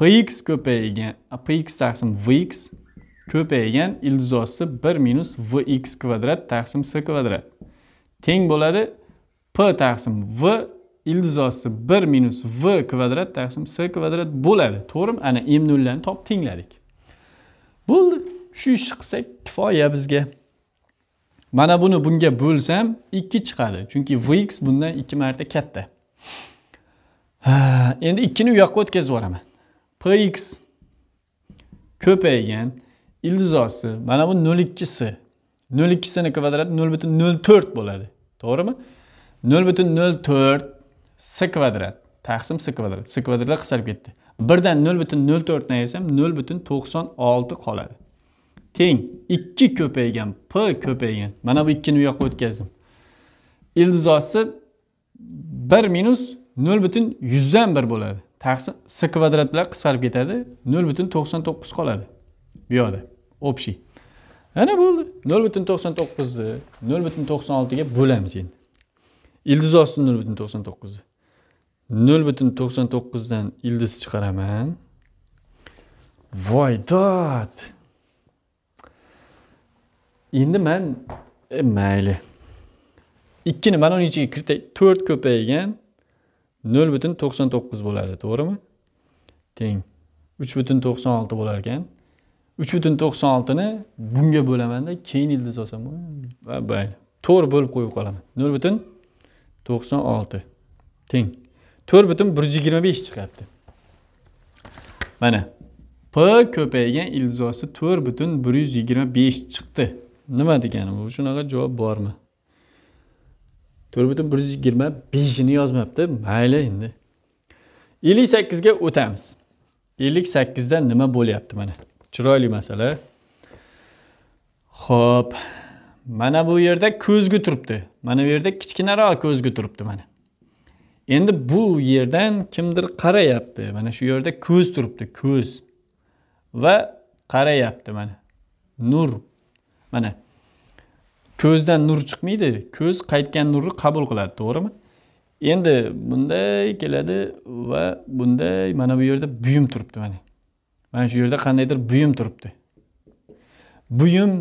px ko'paygan px taqsim vx ko'paygan ildiz osti bir minus vx kvadrat taqsim s kvadrat. Teng bo'ladi p taqsim v ildiz osti bir minus v kvadrat taqsim s kvadrat bo'ladi. To'g'rimi? Ana m nollarni topib tengladik bo'ldi. Shu ishni qilsak kifoya bizga. Mana buni bunga bo'lsam 2 chiqadi chunki vx bundan 2 marta katta. Endi 2 ni u yoqqa o'tkazib yuboraman. Px ko'paygan ildizosi mana bu 0,2si 0,2sini kvadrati 0,04 bo'ladi. To'g'rimi? 0,04 s kvadrat. Taqsim s kvadrat. S kvadratlar qisqarib ketdi. Birdan 0,04 ni ayirsam 0,96 qoladi. Teng. 2 ko'paygan p ko'paygan mana bu ikkini bu yoqqa o'tkazdim. Ildizosi 1 minus 0,100dan 1 bo'ladi. Taqsim s kvadrat bilan qisqarib ketadi 0,99 qoladi. Bu yoqda общий. Ana bo'ldi. 0,99 ni 0,96 ga bo'lamiz endi. Ildiz osti 0,99 0,99 dan ildiz chiqaraman. Voy dod! Endi man e, mayli. Ikkini mana uni ichiga kiritay to'rt ko'paygan. Nol butun to'qson to'qqiz bo'ladi to'g'rimi? Teng. uch butun to'qson olti bo'lar ekan. uch butun to'qson oltini bunga bo'lamanda keyin ildiz olsam mayli to'rt bo'lib qo'yib qolaman. nol butun to'qson olti. Teng. to'rt butun bir yuz yigirma besh chiqyapti. Mana p ko'paygan ildizosi to'rt butun bir yuz yigirma besh chiqdi. Nima degani bu? Shunaqa javob bormi? To'rt butun bir yuz yigirma beshini yozmabdi. Mayli endi. ellik sakkizga o'tamiz. ellik sakkizda nima bo'lyapti mana? Chiroyli masala. Ho'p mana bu yerda ko'zgu turibdi. Mana bu yerda kichkinaroq ko'zgu turibdi mana. Endi bu yerdan kimdir qarayapti. Mana shu yerda ko'z turibdi ko'z. Va qarayapti mana. Nur. Mana ko'zdan nur chiqmaydi. Ko'z qaytgan nurni qabul qiladi to'g'rimi? Endi bunday keladi va bunday mana bu yerda buyum turibdi mana. Mana shu yerda qandaydir buyum turibdi. Buyum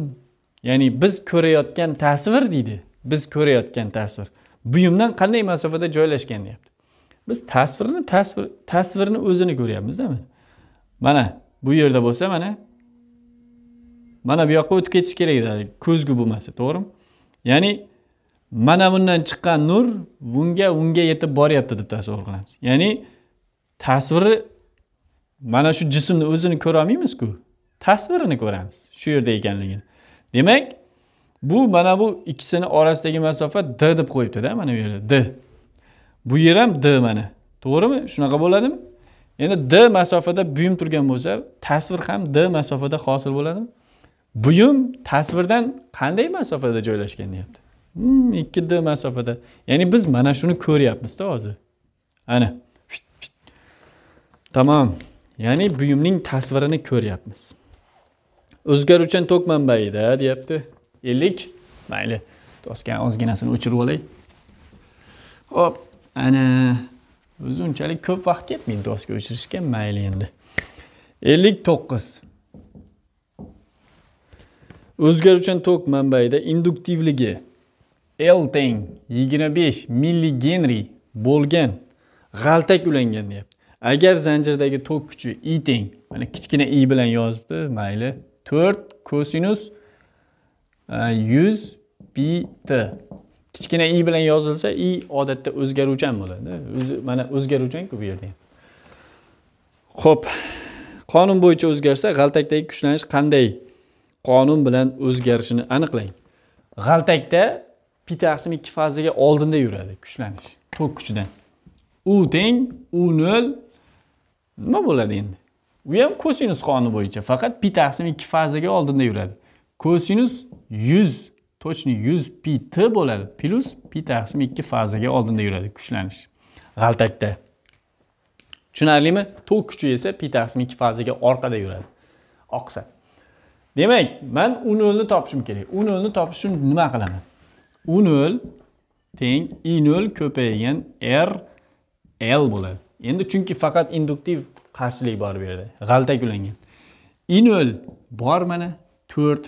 ya'ni biz ko'rayotgan tasvir deydi. Biz ko'rayotgan tasvir. Buyumdan qanday masofada joylashgan deyapti. Biz tasvirni tasvir tasvirni o'zini ko'ryapmizda mana. Bu yerda bo'lsa mana mana bu yoqqa o'tib ketish kerak edi ko'zgu bo'lmasa to'g'rimi? Ya'ni mana bundan chiqqan nur bunga unga yetib boryapti deb tasavvur qilamiz. Ya'ni tasviri mana shu jismni o'zini ko'rolmaymizku tasvirini ko'ramiz shu yerda ekanligini. Demak bu mana bu ikkisini orasidagi masofa d deb qo'yibdida mana bu yerda d. Bu yer ham d mana to'g'rimi? Shunaqa bo'ladimi? Endi d masofada buyum turgan bo'lsa tasvir ham d masofada hosil bo'ladimi? Buyum tasvirdan qanday masofada joylashgan deyapti? Hmm, ikki d masofada. Ya'ni biz mana shuni ko'ryapmizda hozir. Ana. Tamom ya'ni buyumning tasvirini ko'ryapmiz. O'zgaruvchan tok manbaida deyapti. Ellik. Mayli doskani ozginasini o'chirib olay. Hop ana. O'zi unchalik ko'p vaqt ketmaydi doska o'chirishga mayli endi. Ellik to'qqiz. O'zgaruvchan tok manbaida induktivligi l teng yigirma besh milligenri bo'lgan g'altak ulangan deyapti. Agar zanjirdagi tok kuchi i teng mana kichkina i bilan yozibdi mayli to'rt kosinus yuz pi t kichkina i bilan yozilsa i odatda o'zgaruvchan bo'ladi. O'zi mana o'zgaruvchanku bu yerda. Ham ho'p qonun bo'yicha o'zgarsa g'altakdagi kuchlanish qanday qonun bilan o'zgarishini aniqlang. G'altakda pi taqsim ikki faziga oldinda yuradi kuchlanish tok kuchidan. U teng u nol. Nima bo'ladi endi? U ham kosinus qonuni bo'yicha faqat pi taqsim ikki faziga oldinda yuradi. Kosinus yuz точно yuz pi t bo'ladi plyus pi taqsim ikki faziga oldinda yuradi kuchlanish. G'altakda. Tushunarlimi? Tok kuchi esa pi taqsim ikki faziga orqada yuradi. Oqsa. Demak man u nolni topishim kerak. U nolni topish uchun nima qilaman? U nol teng i nol ko'paygan r l bo'ladi. Endi chunki faqat induktiv qarshilik bor bu yerda. G'altak ulangan. I nol bor mana to'rt.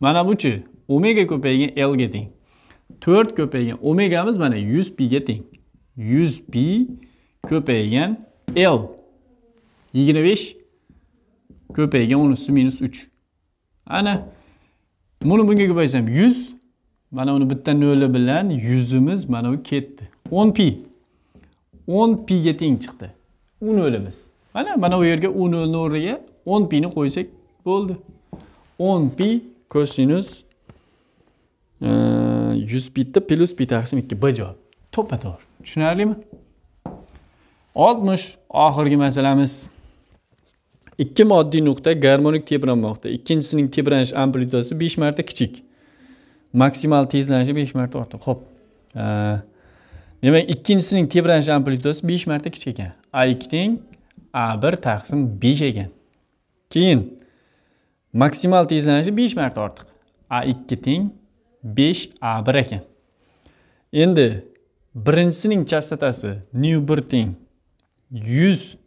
Mana buchi omega ko'paygan l ga teng. To'rt ko'paygan omegamiz mana yuz piga teng. Yuz pi ko'paygan l. Yigirma besh ko'paygan uch ana buni bunga ko'paysam 100 mana uni bitta noli bilan 100imiz mana u ketdi 10 pi. 10 piga teng chiqdi u nolimiz mana mana u yerga u nolni o'rniga 10 pini qo'ysak bo'ldi 10 pi kosinus 100 e, bitta plus pi taqsim 2 b javob to'ppa to'g'ri tushunarlimi 60 oxirgi masalamiz ikki moddiy nuqta garmonik tebranmoqda. Ikkinchisining tebranish amplitudasi 5 marta kichik. Maksimal tezlanishi 5 marta ortiq. Ho'p demak ikkinchisining tebranish amplitudasi 5 marta kichik ekan. A2 teng a1 taqsim 5 ekan. Keyin maksimal tezlanishi 5 marta ortiq. A2 teng 5 a1 ekan. Endi birinchisining chastotasi nu 1 teng 100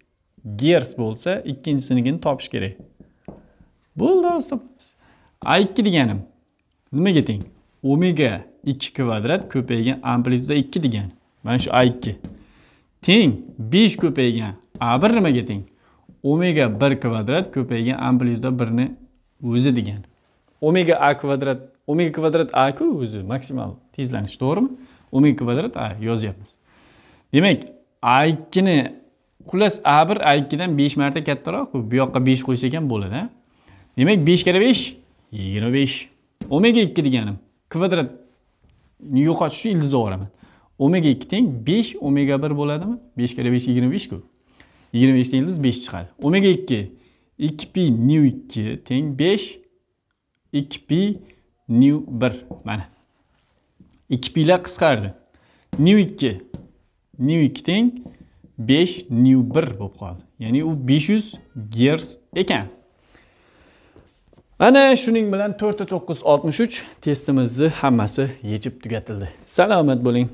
gers bo'lsa ikkinchisinigini topish kerak. Bo'ldi hozir topamiz. A ikki deganim. Nimaga teng? Omega ikki kvadrat ko'paygan amplituda ikki degan mana shu a ikki. Teng besh ko'paygan. A bir nimaga teng? Omega bir kvadrat ko'paygan amplituda birni o'zi degan omega a kvadrat omega kvadrat a ku o'zi maksimal tezlanish to'g'rimi? Omega kvadrat a yozyapmiz. Demak a ikkini xullas a bir a ikkidan besh marta kattaroqku bu yoqqa besh qo'ysa ekan bo'ladi demak besh karra besh yigirma besh. Omega ikki deganim. Kvadrat. Yo'qotish uchun ildiz oboraman omega ikki teng besh omega bir bo'ladimi? Besh karra besh yigirma beshku. Yigirma beshdan ildiz besh chiqadi. Omega ikki ikki pi nu ikki teng besh ikki pi nu bir mana. Ikki pilar qisqardi. Nu ikki nu ikki teng 5 new 1 bo'lib qoldi. Ya'ni u 500 gerz ekan. Ana shuning bilan 4 9 63 testimizni hammasi yechib tugatildi. Salomat bo'ling.